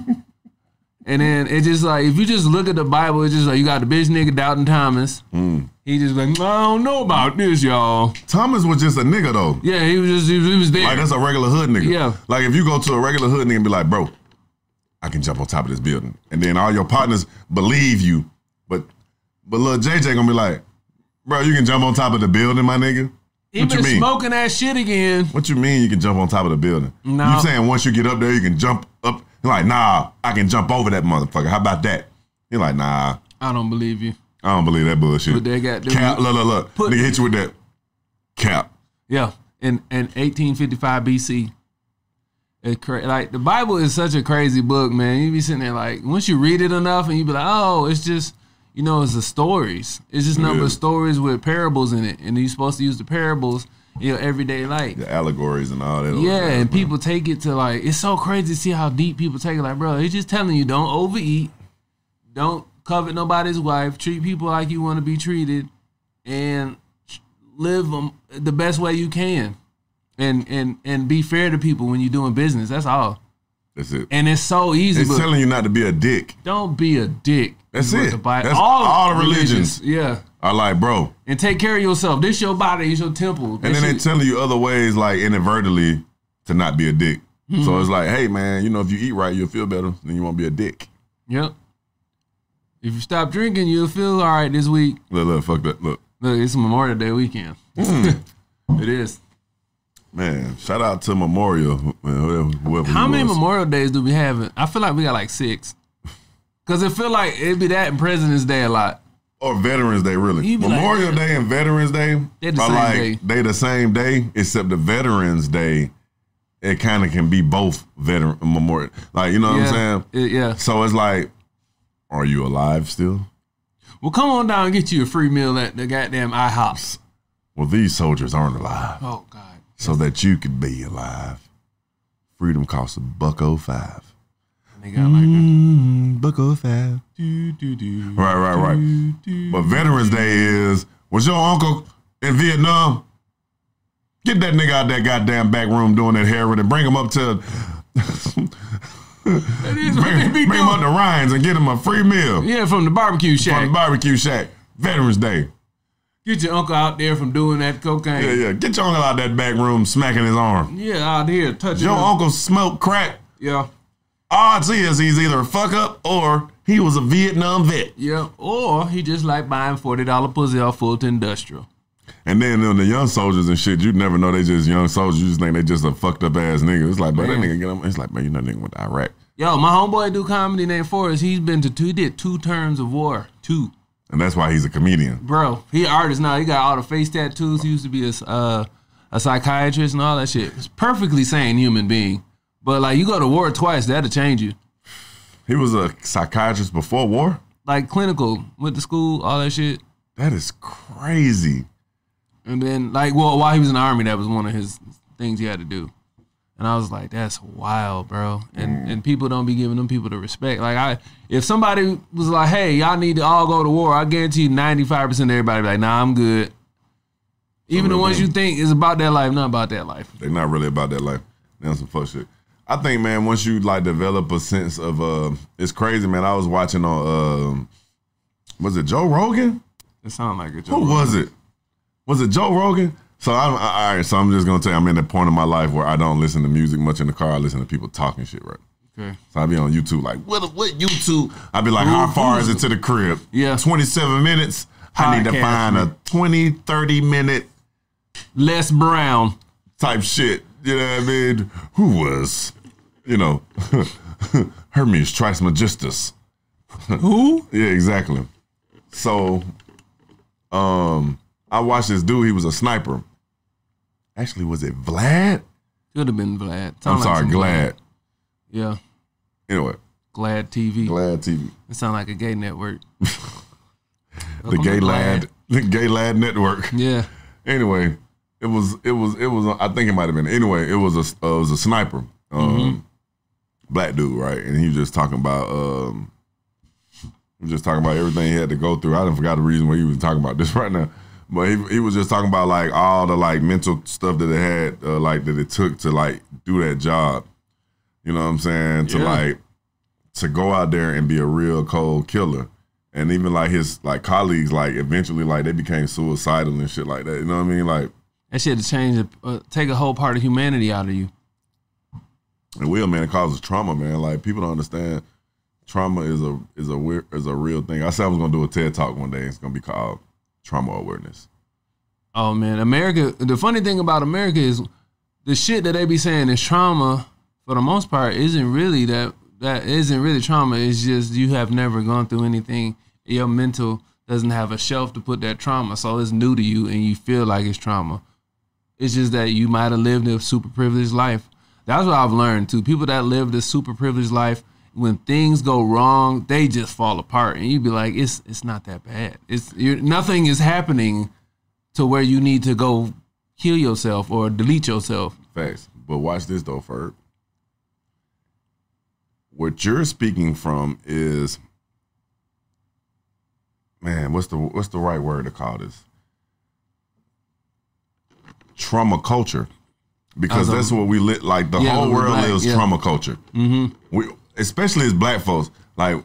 and then it just like if you just look at the Bible, it's just like you got the bitch nigga Doubting Thomas. Mm. He just like I don't know about this, y'all. Thomas was just a nigga though. Yeah, he was just he was, he was there. Like that's a regular hood nigga. Yeah. Like if you go to a regular hood nigga and be like, bro, I can jump on top of this building, and then all your partners believe you, but but little JJ gonna be like, bro, you can jump on top of the building, my nigga. He what you been mean? smoking that shit again. What you mean you can jump on top of the building? No. You saying once you get up there, you can jump up? You're like, nah, I can jump over that motherfucker. How about that? You're like, nah, I don't believe you. I don't believe that bullshit. But they got cap. Look, look, look. Put- Nigga hit you with that cap. Yeah, in in 1855 BC. It cra- like the Bible is such a crazy book, man. You be sitting there like once you read it enough, and you be like, oh, it's just you know, it's the stories. It's just number of stories with parables in it, and you're supposed to use the parables in your everyday life. The allegories and all that. Yeah, and man. people take it to like it's so crazy to see how deep people take it. Like, bro, it's just telling you don't overeat, don't covet nobody's wife, treat people like you want to be treated, and live um, the best way you can, and and and be fair to people when you're doing business. That's all. That's it. And it's so easy. It's telling you not to be a dick. don't be a dick. That's it. the Bi- That's all the religions. Yeah. I like, bro. And take care of yourself. This your body, it's your temple. And then they telling you other ways, like inadvertently, to not be a dick. Hmm. So it's like, hey man, you know, if you eat right, you'll feel better. Then you won't be a dick. Yep. If you stop drinking, you'll feel all right this week. Look, look, fuck that. Look, Look, it's Memorial Day weekend. it is. Man. Shout out to Memorial, whoever. whoever How many was. Memorial Days do we have? I feel like we got like six. Cause it feel like it'd be that and President's Day a lot. or Veterans Day, really. Be like, Memorial Day and Veterans Day They're the are like day. they the same day, except the Veterans Day, it kind of can be both veteran memorial. Like you know what I'm saying? It- yeah. So it's like, are you alive still? Well, come on down and get you a free meal at the goddamn IHOP. Well, these soldiers aren't alive, Oh God. So that you could be alive. Freedom costs a buck oh five. They got like the mm, Buck oh five. do do do. Right, right, right. But Veterans Day is was your uncle in Vietnam? Get that nigga out that goddamn back room doing that heroin and bring him up to That is what they bring, be bring him up to Ryan's and get him a free meal Yeah, from the barbecue shack. from the barbecue shack. Veterans Day. Get your uncle out there from doing that cocaine. Yeah, yeah. Get your uncle out that back room smacking his arm. Yeah, out here touching. Your the- uncle smoked crack. Yeah, Odds is he's either a fuck up or he was a Vietnam vet. yeah. Or he just like buying forty dollar pussy off Fulton Industrial. And then them, the young soldiers and shit, you never know they just young soldiers. You just think they just a fucked up ass nigga. It's like, bro, that nigga get him. It's like, man, you know nigga went to Iraq. Yo, my homeboy do comedy named Forrest. He's been to two. He did two terms of war. Two. And that's why he's a comedian. Bro, he artist now. He got all the face tattoos. He used to be a uh, a psychiatrist and all that shit. He's perfectly sane human being. But like you go to war twice, that'll change you. He was a psychiatrist before war. Like clinical, went to school, all that shit. That is crazy. And then like well, while he was in the army, that was one of his things he had to do. And I was like, that's wild, bro. And and people don't be giving them people the respect. Like I if somebody was like, hey, y'all need to all go to war, I guarantee you 95% of everybody be like, nah, I'm good. Even the ones you think is about that life, not about that life. They're not really about that life. That's some fuck shit. I think, man, once you like develop a sense of uh, it's crazy, man. I was watching on, um, was it Joe Rogan? It sounds like a joke. Who was it? Was it Joe Rogan? So I'm I- all right. So I'm just gonna tell you, I'm in the point of my life where I don't listen to music much in the car. I listen to people talking shit, right? Okay. So I be on YouTube like, what? What YouTube? I be like, how far is it to the crib? Yeah. 27 minutes. I need to Podcast, find a 20, 30 minute Les Brown. type shit. You know what I mean? Who was, you know, Hermes Trismegistus. Who? Yeah, exactly. So, um, I watched this dude. He was a sniper. Actually, was it Vlad? Could have been Vlad. Sound I'm like sorry, Glad. Yeah. Anyway, Glad TV. Glad TV, It sound like a gay network. the Gay Lad, the Gay Lad Network. Yeah. Anyway, it was it was it was I think it might have been anyway. It was a uh, it was a sniper, um, black dude, right? And he was just talking about um, just talking about everything he had to go through. I didn't forgot the reason why he was talking about this right now, but he he was just talking about like all the like mental stuff that it had, uh, like that it took to like do that job. You know what I'm saying? To Yeah. like to go out there and be a real cold killer. And even like his like colleagues, like eventually like they became suicidal and shit like that. You know what I mean? Like That shit to change, uh, take a whole part of humanity out of you. it will, man. It causes trauma, man. Like people don't understand. Trauma is a is a weird is a real thing. I said I was gonna do a TED talk one day. It's gonna be called trauma awareness. Oh man, America. The funny thing about America is the shit that they be saying is trauma. For the most part, isn't really that. That isn't really trauma. It's just you have never gone through anything. Your mental doesn't have a shelf to put that trauma, so it's new to you, and you feel like it's trauma. It's just that you might have lived a super privileged life. That's what I've learned too. People that live this super privileged life, when things go wrong, they just fall apart, and you'd be like, "It's it's not that bad. It's you're, nothing is happening to where you need to go kill yourself or delete yourself." Facts. But watch this though, Ferg. What you're speaking from is man, what's the what's the right word to call this? Trauma culture. Because a- that's what we lit like the Yeah, whole world lives yeah. trauma culture. Mm-hmm. We especially as black folks, like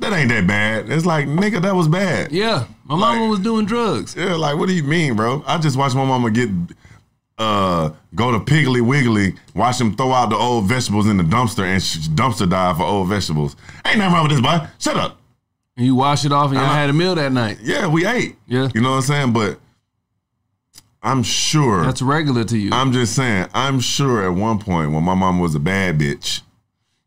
that ain't that bad. It's like, nigga, that was bad. Yeah, my mama Like- was doing drugs. Yeah, like what do you mean, bro? I just watched my mama get uh go to Piggly Wiggly, watch them throw out the old vegetables in the dumpster and sh- dumpster dive for old vegetables. Ain't nothing wrong with this, boy. Shut up. And you wash it off, and y'all had a meal that night. Yeah, we ate. Yeah. You know what I'm saying? But I'm sure That's regular to you. I'm just saying, I'm sure at one point when my mama was a bad bitch,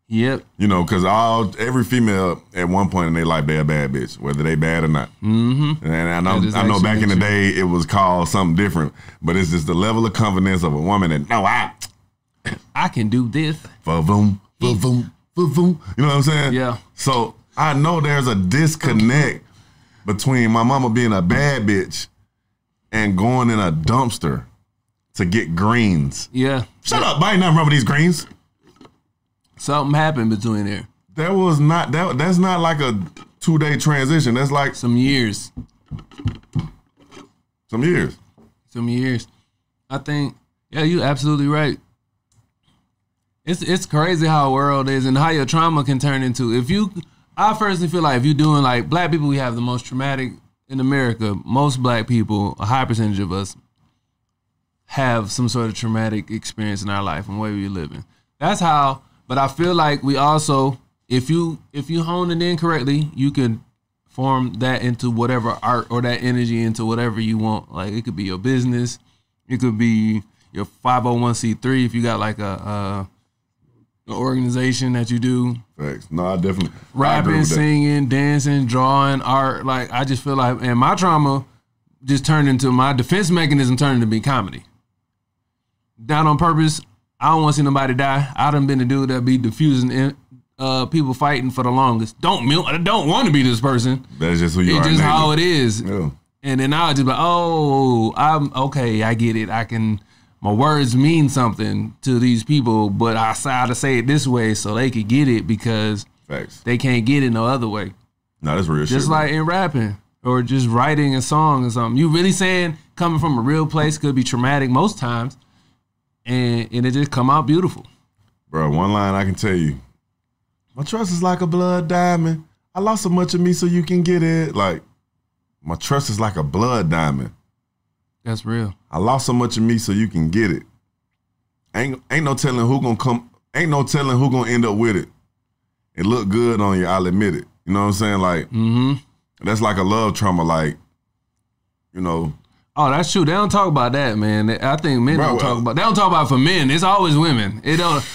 yep. you know, because all every female at one point in their life they a bad bitch, whether they bad or not. Mm-hmm. And I know, I know back in the day it was called something different, but it's just the level of confidence of a woman that no, I I can do this. Fa-voom, fa-voom, fa-voom. You know what I'm saying? Yeah. So I know there's a disconnect between my mama being a bad bitch and going in a dumpster to get greens. Yeah. Shut up, I ain't nothing wrong with these greens. Something happened between there. That was not that. That's not like a two day transition. That's like Some years. some years. Some years. I think. Yeah, you absolutely right. It's it's crazy how a world is and how your trauma can turn into. If you, I personally feel like if you're doing like black people, we have the most traumatic in America. Most black people, a high percentage of us, have some sort of traumatic experience in our life and way we're living. That's how. But I feel like we also, if you if you hone it in correctly, you can form that into whatever art or that energy into whatever you want. Like it could be your business, it could be your five hundred one c three if you got like a, a the organization that you do, Facts. No, I definitely I rapping, that. singing, dancing, drawing, art. Like I just feel like, and my trauma just turned into my defense mechanism turned into be comedy. Down on purpose. I don't want to see nobody die. I done been the dude that be diffusing in- uh, people fighting for the longest. Don't mil- I don't want to be this person. That's just who you It's are. It's just how it is. Yeah. And then I was just be like, oh, I'm okay. I get it. I can. My words mean something to these people, but I decided to say it this way so they could get it because Facts. they can't get it no other way. No, that's real shit. Just bro. like in rapping or just writing a song or something. You really saying coming from a real place could be traumatic most times, and and it just come out beautiful. Bro, one line I can tell you. My trust is like a blood diamond. I lost so much of me so you can get it. Like, my trust is like a blood diamond. That's real. I lost so much of me so you can get it. Ain't ain't no telling who gonna come. Ain't no telling who gonna end up with it. It look good on you. I'll admit it. You know what I'm saying? Like Mm-hmm. that's like a love trauma. Like, you know, Oh, that's true. They don't talk about that, man. I think men Bro, don't uh, talk about. They don't talk about it for men. It's always women. It don't.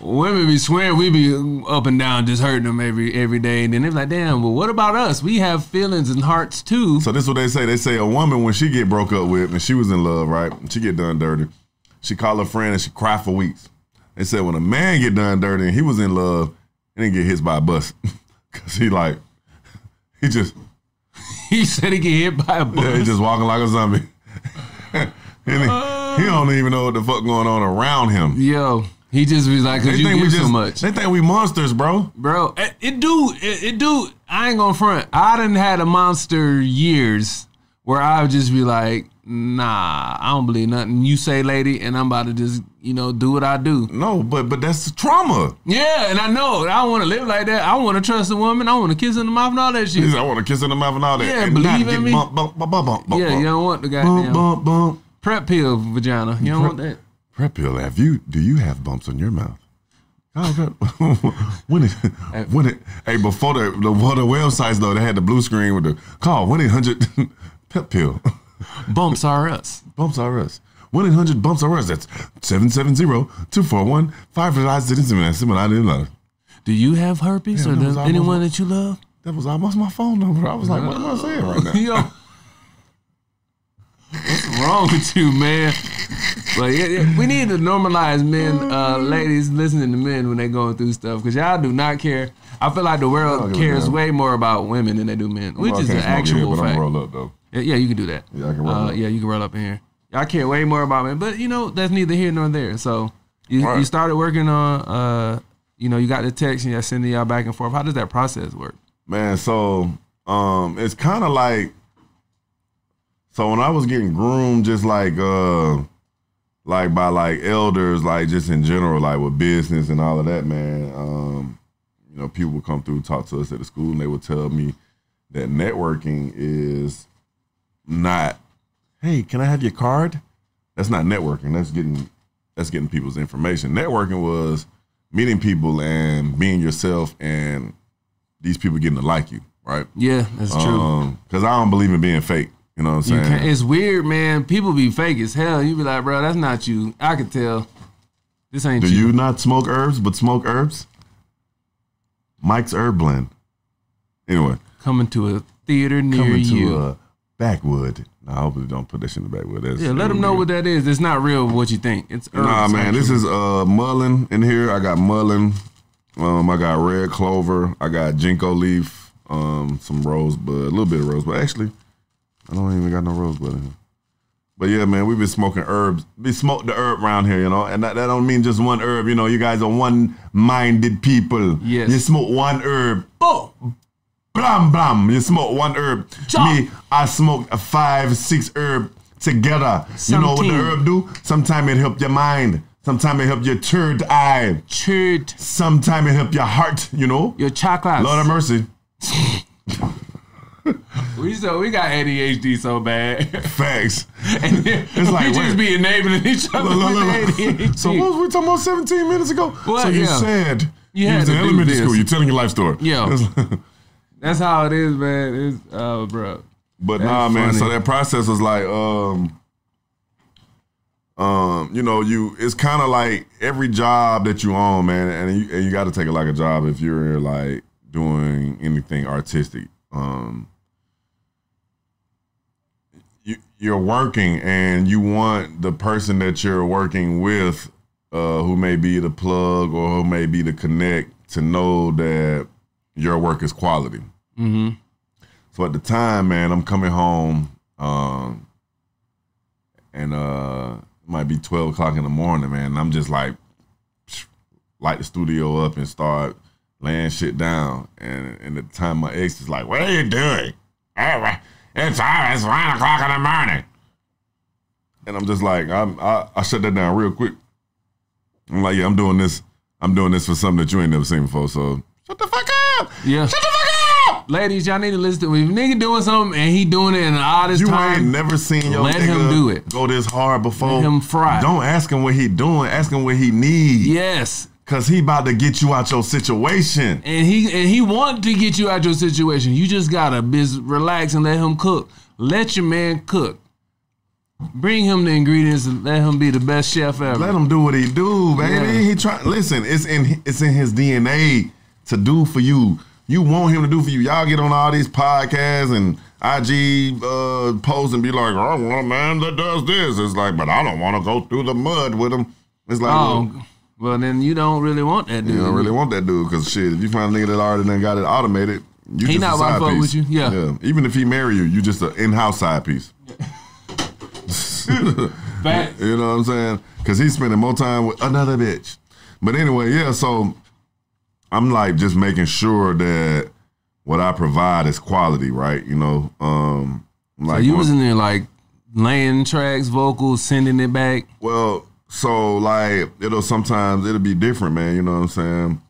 Women be swearing we be up and down just hurting them every every day, and then they're like, "Damn, well, what about us? We have feelings and hearts too." So this is what they say. They say a woman when she get broke up with and she was in love, right? She get done dirty. She call her friend and she cry for weeks. They said when a man get done dirty and he was in love, he didn't get hit by a bus because he like he just he said he get hit by a bus. yeah, he just walking like a zombie. and he, he uh. don't even know what the fuck going on around him. Yo, he just was like, "Cause you give so much." They think we monsters, bro. bro. It, it do, it, it do. I ain't gonna front. I done had a monster years where I would just be like, nah, I don't believe nothing you say, lady, and I'm about to just, you know, do what I do. No, but but that's trauma. Yeah, and I know I don't want to live like that. I want to trust a woman. I want to kiss in the mouth and all that shit. I want to kiss in the mouth and all that. Yeah, and believe in me. Bump, bump, bump, bump, bump, Yeah, bump, you don't want the guy. bump, goddamn bump, bump. prep pill vagina. You don't want that. Prep pill. Have you? Do you have bumps on your mouth? Oh, when it, when it, hey, before the the, before the websites though, they had the blue screen with the call one eight hundred pep pill. Bumps are us. Bumps are us. One eight hundred bumps are us. That's 770-241-556. Do you have herpes Yeah, or does anyone my- that you love? That was almost my phone number. I was like, what am I saying right now? Yo. What's wrong with you, man? But yeah, yeah, we need to normalize men, uh, ladies listening to men when they going through stuff because y'all do not care. I feel like the world cares way more about women than they do men, which Well, is an can't smoke it, actual I'm fact. up yeah, you can do that. Yeah, I can roll uh, up. Yeah, you can roll up in here. I care way more about men, but you know that's neither here nor there. So you, Right. you started working on, uh, you know, you got the text and you're sending y'all back and forth. How does that process work? Man, so um it's kind of like so when I was getting groomed just like uh like by like elders like just in general like with business and all of that, man. Um you know, people would come through talk to us at the school and they would tell me that networking is not hey, can I have your card? That's not networking. That's getting that's getting people's information. Networking was meeting people and being yourself and these people getting to like you, right? Yeah, that's true. Because I don't believe in being fake. You know what I'm saying? it's weird, man. People be fake as hell. You be like, bro, that's not you. I could tell. This ain't Do you. you not smoke herbs but smoke herbs? Mike's Herb Blend. Anyway, Coming to a theater near coming to you. uh, Backwood. No, hope they don't put that shit in the backwood. That's, yeah, let them know what that is. It's not real what you think. It's Nah, herbs, man, this is uh mullein in here. I got mullein. Um, I got red clover. I got ginkgo leaf. Um, some rosebud, a little bit of rosebud. Actually, I don't even got no rosebud in here. But yeah, man, we've been smoking herbs. We smoke the herb around here, you know, and that, that don't mean just one herb. You know, you guys are one-minded people. Yes. You smoke one herb. Oh, Blam blam. You smoke one herb. Jump. Me, I smoke a five, six herb together. You know what the herb do? Sometimes it help your mind. Sometimes it help your third eye. churt Sometimes it help your heart. You know. your chakras. Lord of mercy. we so we got ADHD so bad. Facts. and then It's like, we just wait. be enabling each other Look, look, with look, look. ADHD. So what was we talking about 17 minutes ago? What? So you Yeah. said You you, had was in elementary this. school. You're telling your life story. Yeah. That's how it is, man. It's oh, bro. But That's nah, man. funny. So that process was like, um, um, you know, you it's kind of like every job that you own, man, and you, and you got to take it like a job if you're like doing anything artistic. Um, you you're working, and you want the person that you're working with, uh, who may be the plug or who may be the connect, to know that your work is quality. Mm-hmm. So at the time, man, I'm coming home, um, and uh, it might be twelve o'clock in the morning, man. And I'm just like, light the studio up and start laying shit down. And and at the time, my ex is like, "What are you doing? It's it's one o'clock in the morning." And I'm just like, I'm, I I shut that down real quick. I'm like, yeah, I'm doing this. I'm doing this for something that you ain't never seen before. So shut the fuck up. Yeah. Shut the fuck up. Ladies, y'all need to listen to if nigga doing something and he doing it in the oddest You time. ain't never seen your Let nigga him do it. go this hard before. Let him fry. Don't ask him what he doing. Ask him what he needs. yes. Cause he about to get you out your situation. And he and he want to get you out your situation. You just gotta bis- relax and let him cook. Let your man cook. Bring him the ingredients and let him be the best chef ever. Let him do what he do, baby. Yeah. He try. Listen, it's in it's in his DNA to do for you. You want him to do for you. Y'all get on all these podcasts and IG uh, posts and be like, "I want a man that does this." It's like, but I don't want to go through the mud with him. It's like, well, oh, well then you don't really want that dude. You don't really want that dude because shit, if you find a nigga that already done got it automated, you He just not a side piece. with you? Yeah. yeah. Even if he marry you, you just an in-house side piece. You know what I'm saying? Because he's spending more time with another bitch. But anyway, yeah. So I'm like just making sure that what I provide is quality, right? You know, um, like So you was in there like laying tracks, vocals, sending it back. Well, so like it'll sometimes it'll be different, man. You know what I'm saying?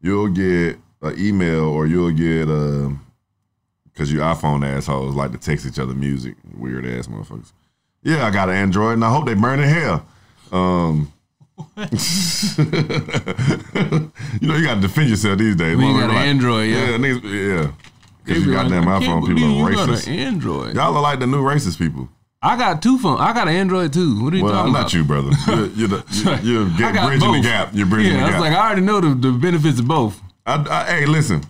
You'll get an email or you'll get a because you iPhone assholes like to text each other music, weird ass motherfuckers. Yeah, I got an Android and I hope they burn in hell. Um, you know, you gotta defend yourself these days. When you got an like, Android, yeah. yeah, niggas, yeah. Because be you like, goddamn I iPhone people are you got racist. an Android. Y'all are like the new racist people. I got two phones. I got an Android too. What are you Well, talking not about? you, brother. You're, you're, the, you're, you're I get, got bridging the gap. You're bridging yeah, the I gap. was like, I already know the, the benefits of both. I, I, hey, listen.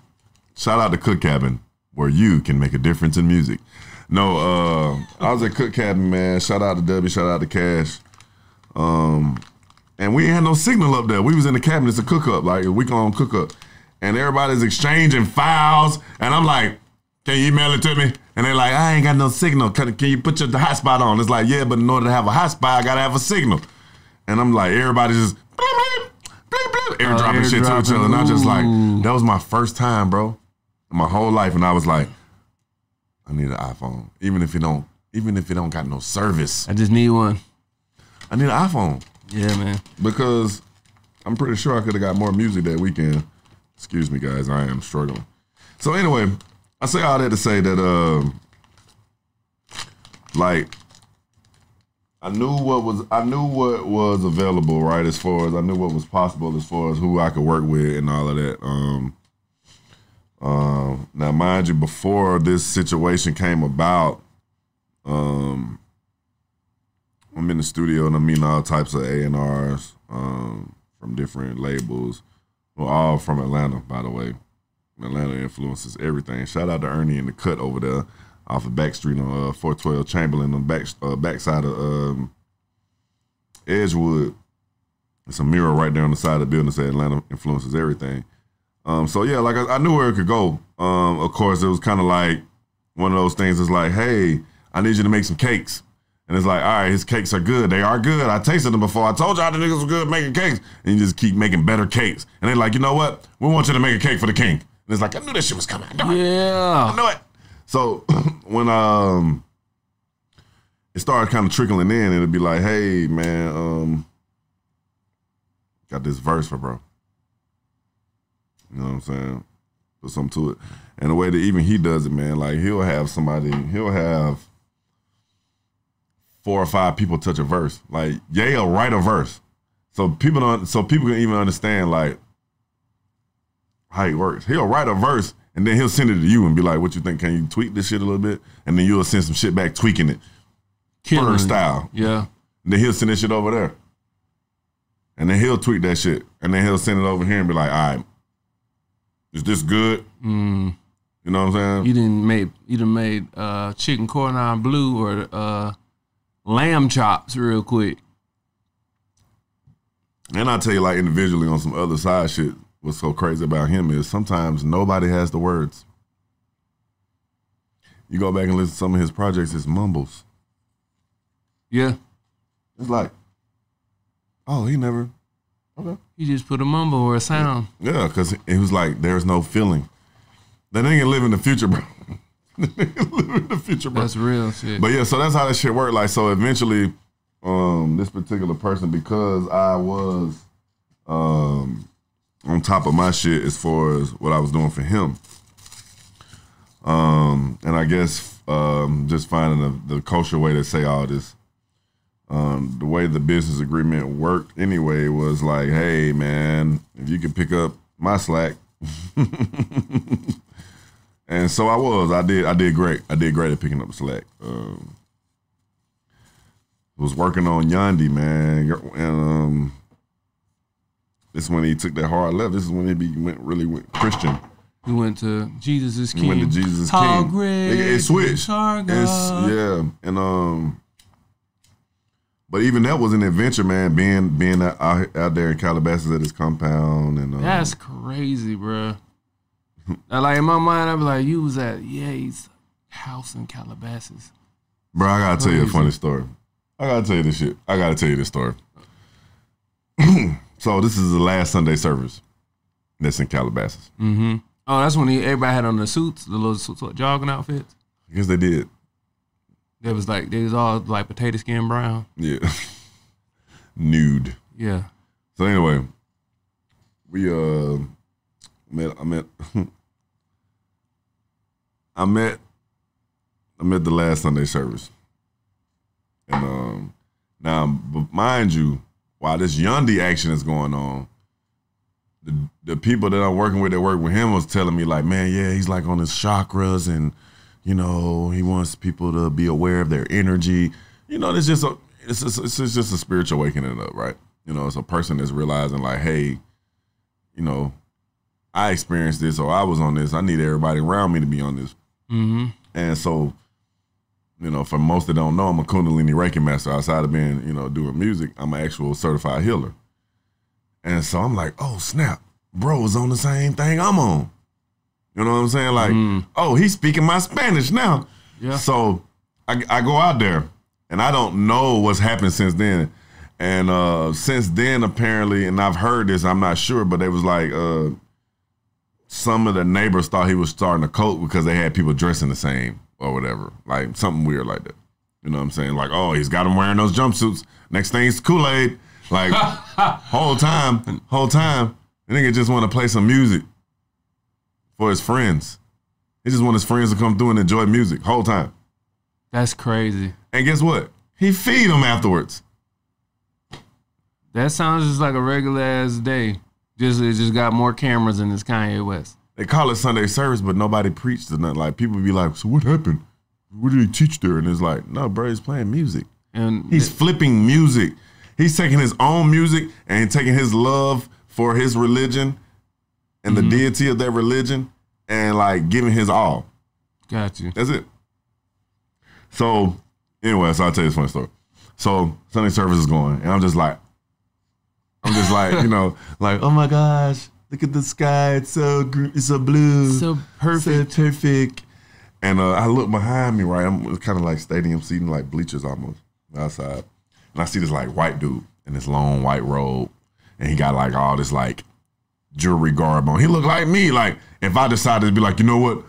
Shout out to Cook Cabin, where you can make a difference in music. No, uh, I was at Cook Cabin, man. Shout out to Debbie. Shout out to Cash. Um, and we ain't had no signal up there. We was in the cabin. It's a cook up, like a week long cook up, and everybody's exchanging files. And I'm like, "Can you email it to me?" And they're like, "I ain't got no signal. Can, can you put your the hotspot on?" It's like, "Yeah, but in order to have a hotspot, I gotta have a signal." And I'm like, everybody's just bleep, bleep, bleep, bleep, oh, airdropping shit to each other. And I'm just like, that was my first time, bro, in my whole life. And I was like, I need an iPhone, even if it don't, even if it don't got no service. I just need one. I need an iPhone Yeah, man. because I'm pretty sure I could have got more music that weekend. Excuse me, guys, I am struggling. So anyway, I say all that to say that, um, like, I knew what was I knew what was available, right? As far as I knew what was possible, as far as who I could work with and all of that. Um, um, now, mind you, before this situation came about, um, I'm in the studio and I'm meeting all types of A and R's um, from different labels. Well, all from Atlanta, by the way. Atlanta influences everything. Shout out to Ernie and the cut over there off of Back Street on uh, 412 Chamberlain on back uh, backside of um, Edgewood. It's a mirror right there on the side of the building that says Atlanta influences everything. Um, so yeah, like I, I knew where it could go. Um, of course, it was kind of like one of those things. Is like, hey, I need you to make some cakes. And it's like, all right, his cakes are good. They are good. I tasted them before. I told y'all the niggas were good making cakes. And you just keep making better cakes. And they're like, you know what? We want you to make a cake for the king. And it's like, I knew this shit was coming. It. I knew it. So when um it started kind of trickling in, it'd be like, hey man, um got this verse for bro. You know what I'm saying? Put something to it. And the way that even he does it, man, like he'll have somebody, he'll have four or five people touch a verse. Like will write a verse. So people don't so people can even understand like how he works. He'll write a verse and then he'll send it to you and be like, "What you think? Can you tweak this shit a little bit?" And then you'll send some shit back tweaking it, Killing style. Yeah. Then he'll send that shit over there. And then he'll tweak that shit. And then he'll send it over here and be like, all right, is this good? Mm. You know what I'm saying? You didn't make you done made uh, chicken cordon bleu or uh, lamb chops real quick. And I'll tell you, like individually on some other side shit, what's so crazy about him is sometimes nobody has the words. You go back and listen to some of his projects, it's mumbles. Yeah, It's like, oh, he never. Okay. you just put a mumble or a sound. Yeah, because it was like, there's no feeling. That nigga live in the future, bro. That nigga live in the future, bro. That's real shit. But yeah, so that's how that shit worked. Like, so eventually, um, this particular person, because I was um on top of my shit as far as what I was doing for him. Um, and I guess um just finding the, the kosher way to say all this. Um, the way the business agreement worked anyway was like, hey man, if you can pick up my slack. and so I was. I did I did great. I did great at picking up the slack. Um, was working on Yandhi, man. And um this is when he took that hard left. This is when he be, went really went Christian. we went to Jesus is He King. went to Jesus is How King. great It, it switched. Yeah, and um, but even that was an adventure, man. Being being out, out out there in Calabasas at his compound, and um, That's crazy, bro. Like in my mind, I was like, you was at Ye's house in Calabasas. bro, I gotta tell you a funny story. I gotta tell you this shit. I gotta tell you this story. so this is the last Sunday service that's in Calabasas. Mm-hmm. Oh, that's when he, everybody had on the suits, the little suits, jogging outfits. I guess they did. They was like they was all like potato skin brown. Yeah, nude. Yeah. So anyway, we uh met I met I met I met the last Sunday service. And um now mind you, while this Yandhi action is going on, the the people that I'm working with that work with him was telling me like, man, yeah, he's like on his chakras and you know, he wants people to be aware of their energy. You know, it's just a it's just, it's just a spiritual waking up, right? You know, it's a person that's realizing like, hey, you know, I experienced this or I was on this. I need everybody around me to be on this. Mm-hmm. And so, you know, for most that don't know, I'm a Kundalini Reiki master. Outside of being, you know, doing music, I'm an actual certified healer. And so I'm like, oh snap, bro is on the same thing I'm on. You know what I'm saying? Like, oh, he's speaking my Spanish now. Yeah. So I, I go out there and I don't know what's happened since then. And uh since then, apparently, and I've heard this, I'm not sure, but it was like uh some of the neighbors thought he was starting a cult because they had people dressing the same or whatever. Like something weird like that. You know what I'm saying? Like, oh, he's got him wearing those jumpsuits. Next thing is Kool-Aid. Like whole time, whole time, the nigga just want to play some music for his friends. He just want his friends to come through and enjoy music whole time. That's crazy. And guess what? He feed them afterwards. That sounds just like a regular ass day. Just it just got more cameras than this Kanye West. They call it Sunday service, but nobody preached or nothing. Like people be like, "So what happened? What did he teach there?" And it's like, "No, bro, he's playing music. And He's flipping music. He's taking his own music and taking his love for his religion and the mm-hmm. deity of that religion and like giving his all. got you. That's it. So anyway, so I'll tell you this funny story. So Sunday service is going, and I'm just like, I'm just like, you know, like, oh my gosh, look at the sky. It's so gr- it's so blue. So perfect. So perfect. And uh, I look behind me, right? I'm it's kind of like stadium seating, like bleachers almost outside. And I see this like white dude in this long white robe, and he got like all this like jewelry garb on. He looked like me. Like if I decided to be like, you know what,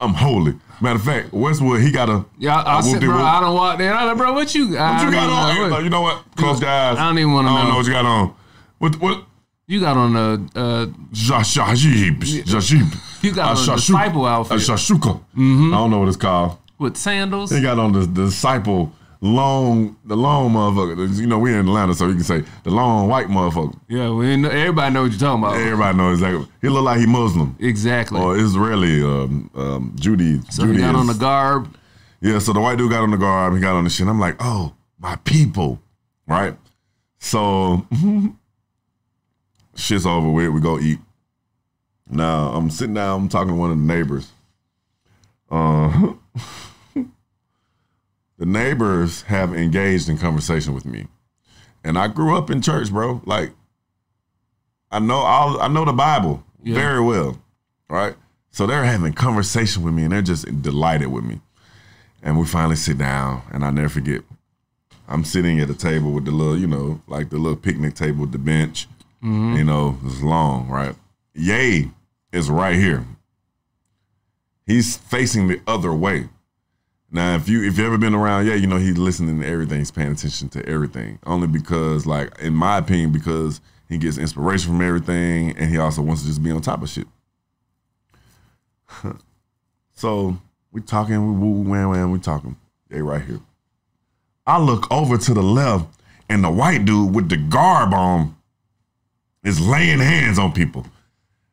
I'm holy. Matter of fact, Westwood, he got a Yeah, I, I a said, bro, I don't walk there. I like, bro, what you? What you got on? Like, you know what? Close your eyes. I don't even wanna know. I don't know. know what you got on. What what? You got on the uh, Jashib. Jashib. You got on the disciple outfit. A shashuka. I don't know what it's called. with sandals. He got on the, the disciple long, the long motherfucker. You know, we in Atlanta, so you can say the long white motherfucker. Yeah, we know, everybody know what you're talking about. Everybody knows exactly. He look like he Muslim Exactly. or Israeli, um, um, Judy. so he got on the garb. Yeah, so the white dude got on the garb. He got on the shit. I'm like, oh, my people, right? So shit's over with. We go eat. Now I'm sitting down. I'm talking to one of the neighbors. Uh, the neighbors have engaged in conversation with me, and I grew up in church, bro. Like I know all. I know the Bible Yeah. very well, right? So they're having conversation with me, and they're just delighted with me. And we finally sit down, and I never forget. I'm sitting at a table with the little, you know, like the little picnic table with the bench. Mm-hmm. You know, it's long, right? Ye is right here. He's facing the other way. Now, if you if you ever been around, yeah, you know he's listening to everything. He's paying attention to everything. Only because, like, in my opinion, because he gets inspiration from everything, and he also wants to just be on top of shit. so we talking, we woo, wham, wham, we talking. They right here. I look over to the left, and the white dude with the garb on is laying hands on people.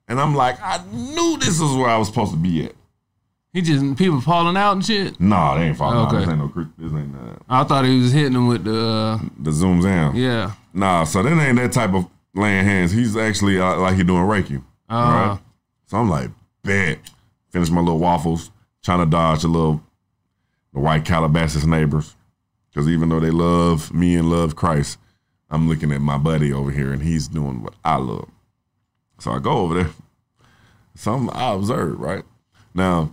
And I'm like, I knew this is where I was supposed to be at. He just people falling out and shit. Nah, they ain't falling out. This ain't no this ain't uh, I thought he was hitting them with the uh, the zooms down. yeah. Nah, so that ain't that type of laying hands. He's actually uh, like he doing Reiki. Uh, Right. So I'm like, bet. Finish my little waffles, trying to dodge the little the white Calabasas neighbors. Because even though they love me and love Christ, I'm looking at my buddy over here and he's doing what I love. So I go over there. Some I observe, right? Now,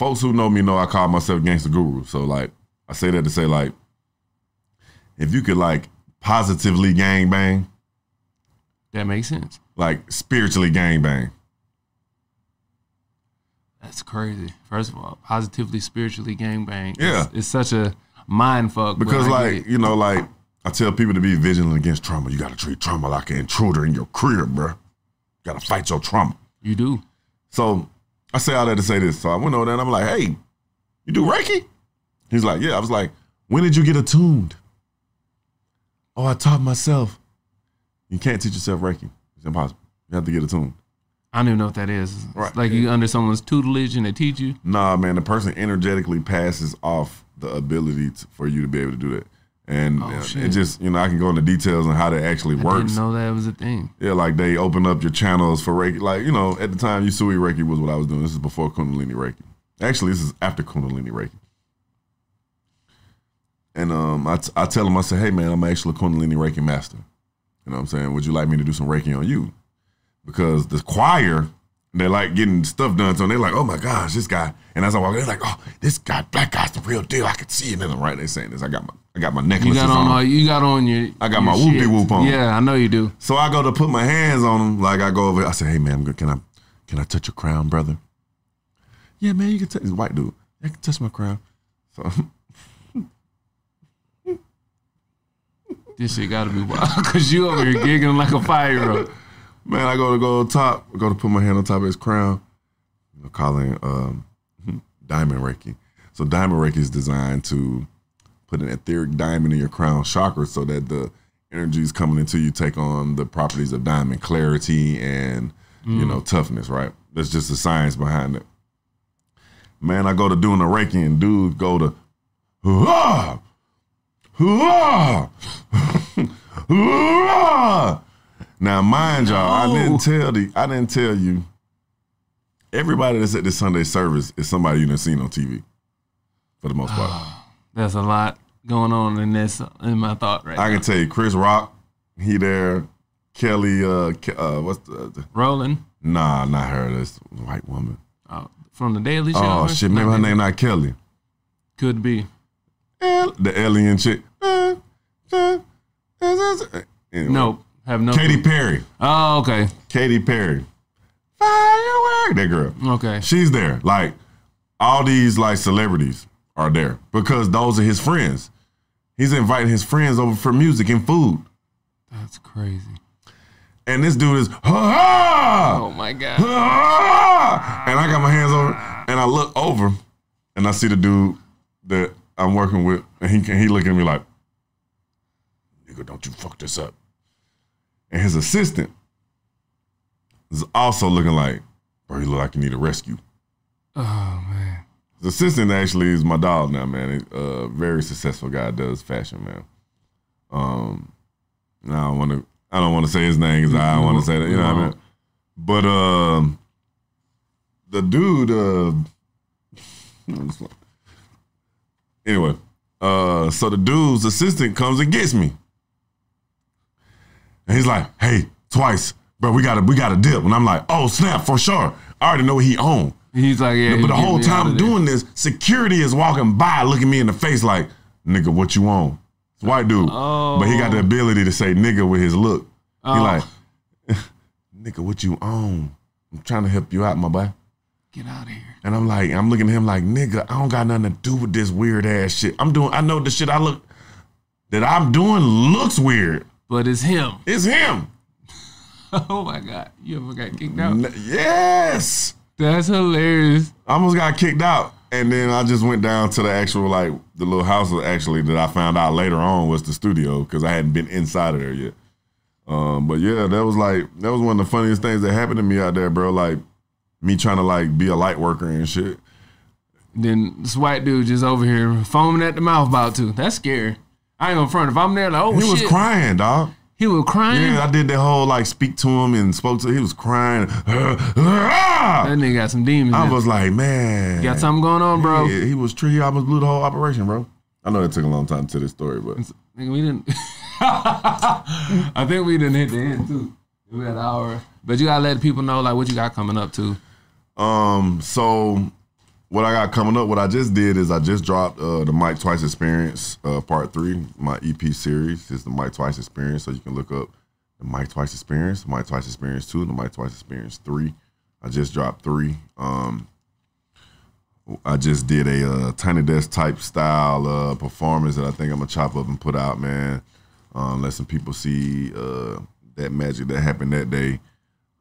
folks who know me know I call myself gangster guru. So like I say that to say like if you could like positively gang bang, That makes sense. like spiritually gang bang. That's crazy. First of all, positively, spiritually, gang bang. Yeah. it's, it's such a mind fuck. Because like, you know, like I tell people to be vigilant against trauma. You gotta treat trauma like an intruder in your crib, bro. You gotta fight your trauma. you do. So I say all that to say this. So I went over there and I'm like, hey, you do Reiki? He's like, yeah. I was like, when did you get attuned? Oh, I taught myself. You can't teach yourself Reiki. It's impossible. You have to get attuned. I don't even know what that is. It's Right. like you under someone's tutelage and they teach you. Nah, man, the person energetically passes off the ability to, for you to be able to do that. And Oh, uh, it just, you know, I can go into details on how that actually I works. didn't know that was a thing. Yeah, like they open up your channels for Reiki. Like, you know, at the time, Usui Reiki was what I was doing. This is before Kundalini Reiki. Actually, this is after Kundalini Reiki. And um, I, t- I tell them, I say, hey, man, I'm actually a Kundalini Reiki master. You know what I'm saying? Would you like me to do some Reiki on you? Because the choir, they're like getting stuff done. So they're like, oh my gosh, this guy. And as I walk, in, they're like, oh, this guy, black guy's the real deal. I can see it in them, right? they're saying this. I got my, I got my You got on, on. you got on your. I got your my whoopie whoop on. Yeah, I know you do. So I go to put my hands on him. Like I go over. I say, "Hey man, Can I, can I touch your crown, brother?" Yeah, man, you can touch. This white dude. I can touch my crown. So This shit got to be wild because you over here giggling like a fire year man, I go to go top. I go to put my hand on top of his crown. I'm calling um, diamond reiki. So diamond reiki is designed to put an etheric diamond in your crown chakra so that the energies coming into you take on the properties of diamond, clarity and you know mm. toughness. Right. That's just the science behind it. Man, I go to doing a reiki and dudes go to. "Hurrah! Hurrah! Hurrah! Now, mind y'all, I didn't tell the I didn't tell you. Everybody that's at this Sunday service is somebody you done seen on TV, for the most part. There's a lot going on in this in my thought right I now. can tell you, Chris Rock, he there. Kelly, uh, Ke- uh what's the, the- Rolling nah, not her. This white woman. uh, from the Daily Show. Oh or shit, maybe her something? name not Kelly. could be. El- The alien chick. Anyway. Nope. Have no. Katy Perry. Oh, okay. Katy Perry. Firework. That girl. Okay. She's there. Like all these like celebrities are there because those are his friends. He's inviting his friends over for music and food. That's crazy. And this dude is ha ha Oh my god. ha and I got my hands over and I look over and I see the dude that I'm working with and he can he looking at me like nigga don't you fuck this up. And his assistant is also looking like bro you look like you need a rescue. Oh man. The assistant actually is my dog now, man. A uh, very successful guy does fashion, man. Um, I don't want to. I don't want to say his name because I don't want to say that. You know what I mean? But um, the dude. Uh, anyway, uh, so the dude's assistant comes and gets me, and he's like, "Hey, twice, bro, we got to we got to dip," and I'm like, "Oh snap, for sure." I already know what he owned. He's like, yeah. But the whole time I'm doing this, security is walking by, looking me in the face like, "Nigga, what you on?" It's white dude, but he got the oh. ability to say "nigga" with his look. He Oh. like, "Nigga, what you on?" I'm trying to help you out, my boy. Get out of here. And I'm like, I'm looking at him like, "Nigga, I don't got nothing to do with this weird ass shit. I'm doing. I know the shit I look that I'm doing looks weird. But it's him. It's him. Oh my God. You ever got kicked out? N- Yes." That's hilarious. I almost got kicked out. And then I just went down to the actual, like, the little house actually that I found out later on was the studio because I hadn't been inside of there yet. Um, but yeah, that was like, that was one of the funniest things that happened to me out there, bro. Like, me trying to, like, be a light worker and shit. Then this white dude just over here foaming at the mouth about to. That's scary. I ain't gonna front. If I'm there, like, oh He shit. was crying, dog. He was crying. Yeah, I did that whole, like, speak to him and spoke to He was crying. that nigga got some demons. I was like, man. got something going on, bro. Yeah, he was true. He almost blew the whole operation, bro. I know it took a long time to this story, but Nigga, we didn't. I think we didn't hit the end too. We had an hour, but you gotta let people know like what you got coming up too. Um, so what I got coming up, what I just did is I just dropped uh, the Mike Twice Experience uh, Part Three. My EP series is the Mike Twice Experience, so you can look up the Mike Twice Experience, Mike Twice Experience Two, and the Mike Twice Experience Three. I just dropped three. Um, I just did a uh, tiny desk type style uh, performance that I think I'm gonna chop up and put out, man. Um, let some people see uh, that magic that happened that day.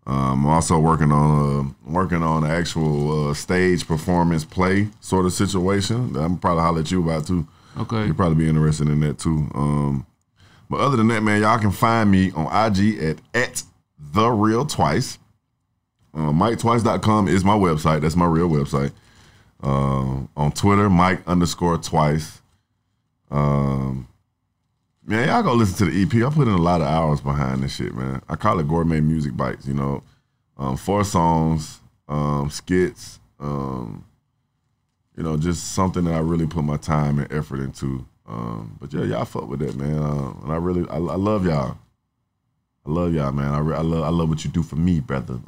Um, I'm also working on a working on an actual uh, stage performance play sort of situation that I'm probably holler at you about too. Okay. You'll probably be interested in that too. Um, but other than that, man, y'all can find me on IG at at the real twice. Uh, MikeTwice.com is my website. That's my real website. Uh, on Twitter, Mike underscore twice. Um, man, y'all go listen to the EP. I put in a lot of hours behind this shit, man. I call it gourmet music bites. You know, um, four songs, um, skits. Um, you know, just something that I really put my time and effort into. Um, but yeah, y'all fuck with that, man. Uh, and I really, I, I love y'all. I love y'all, man. I, re- I love, I love what you do for me, brother.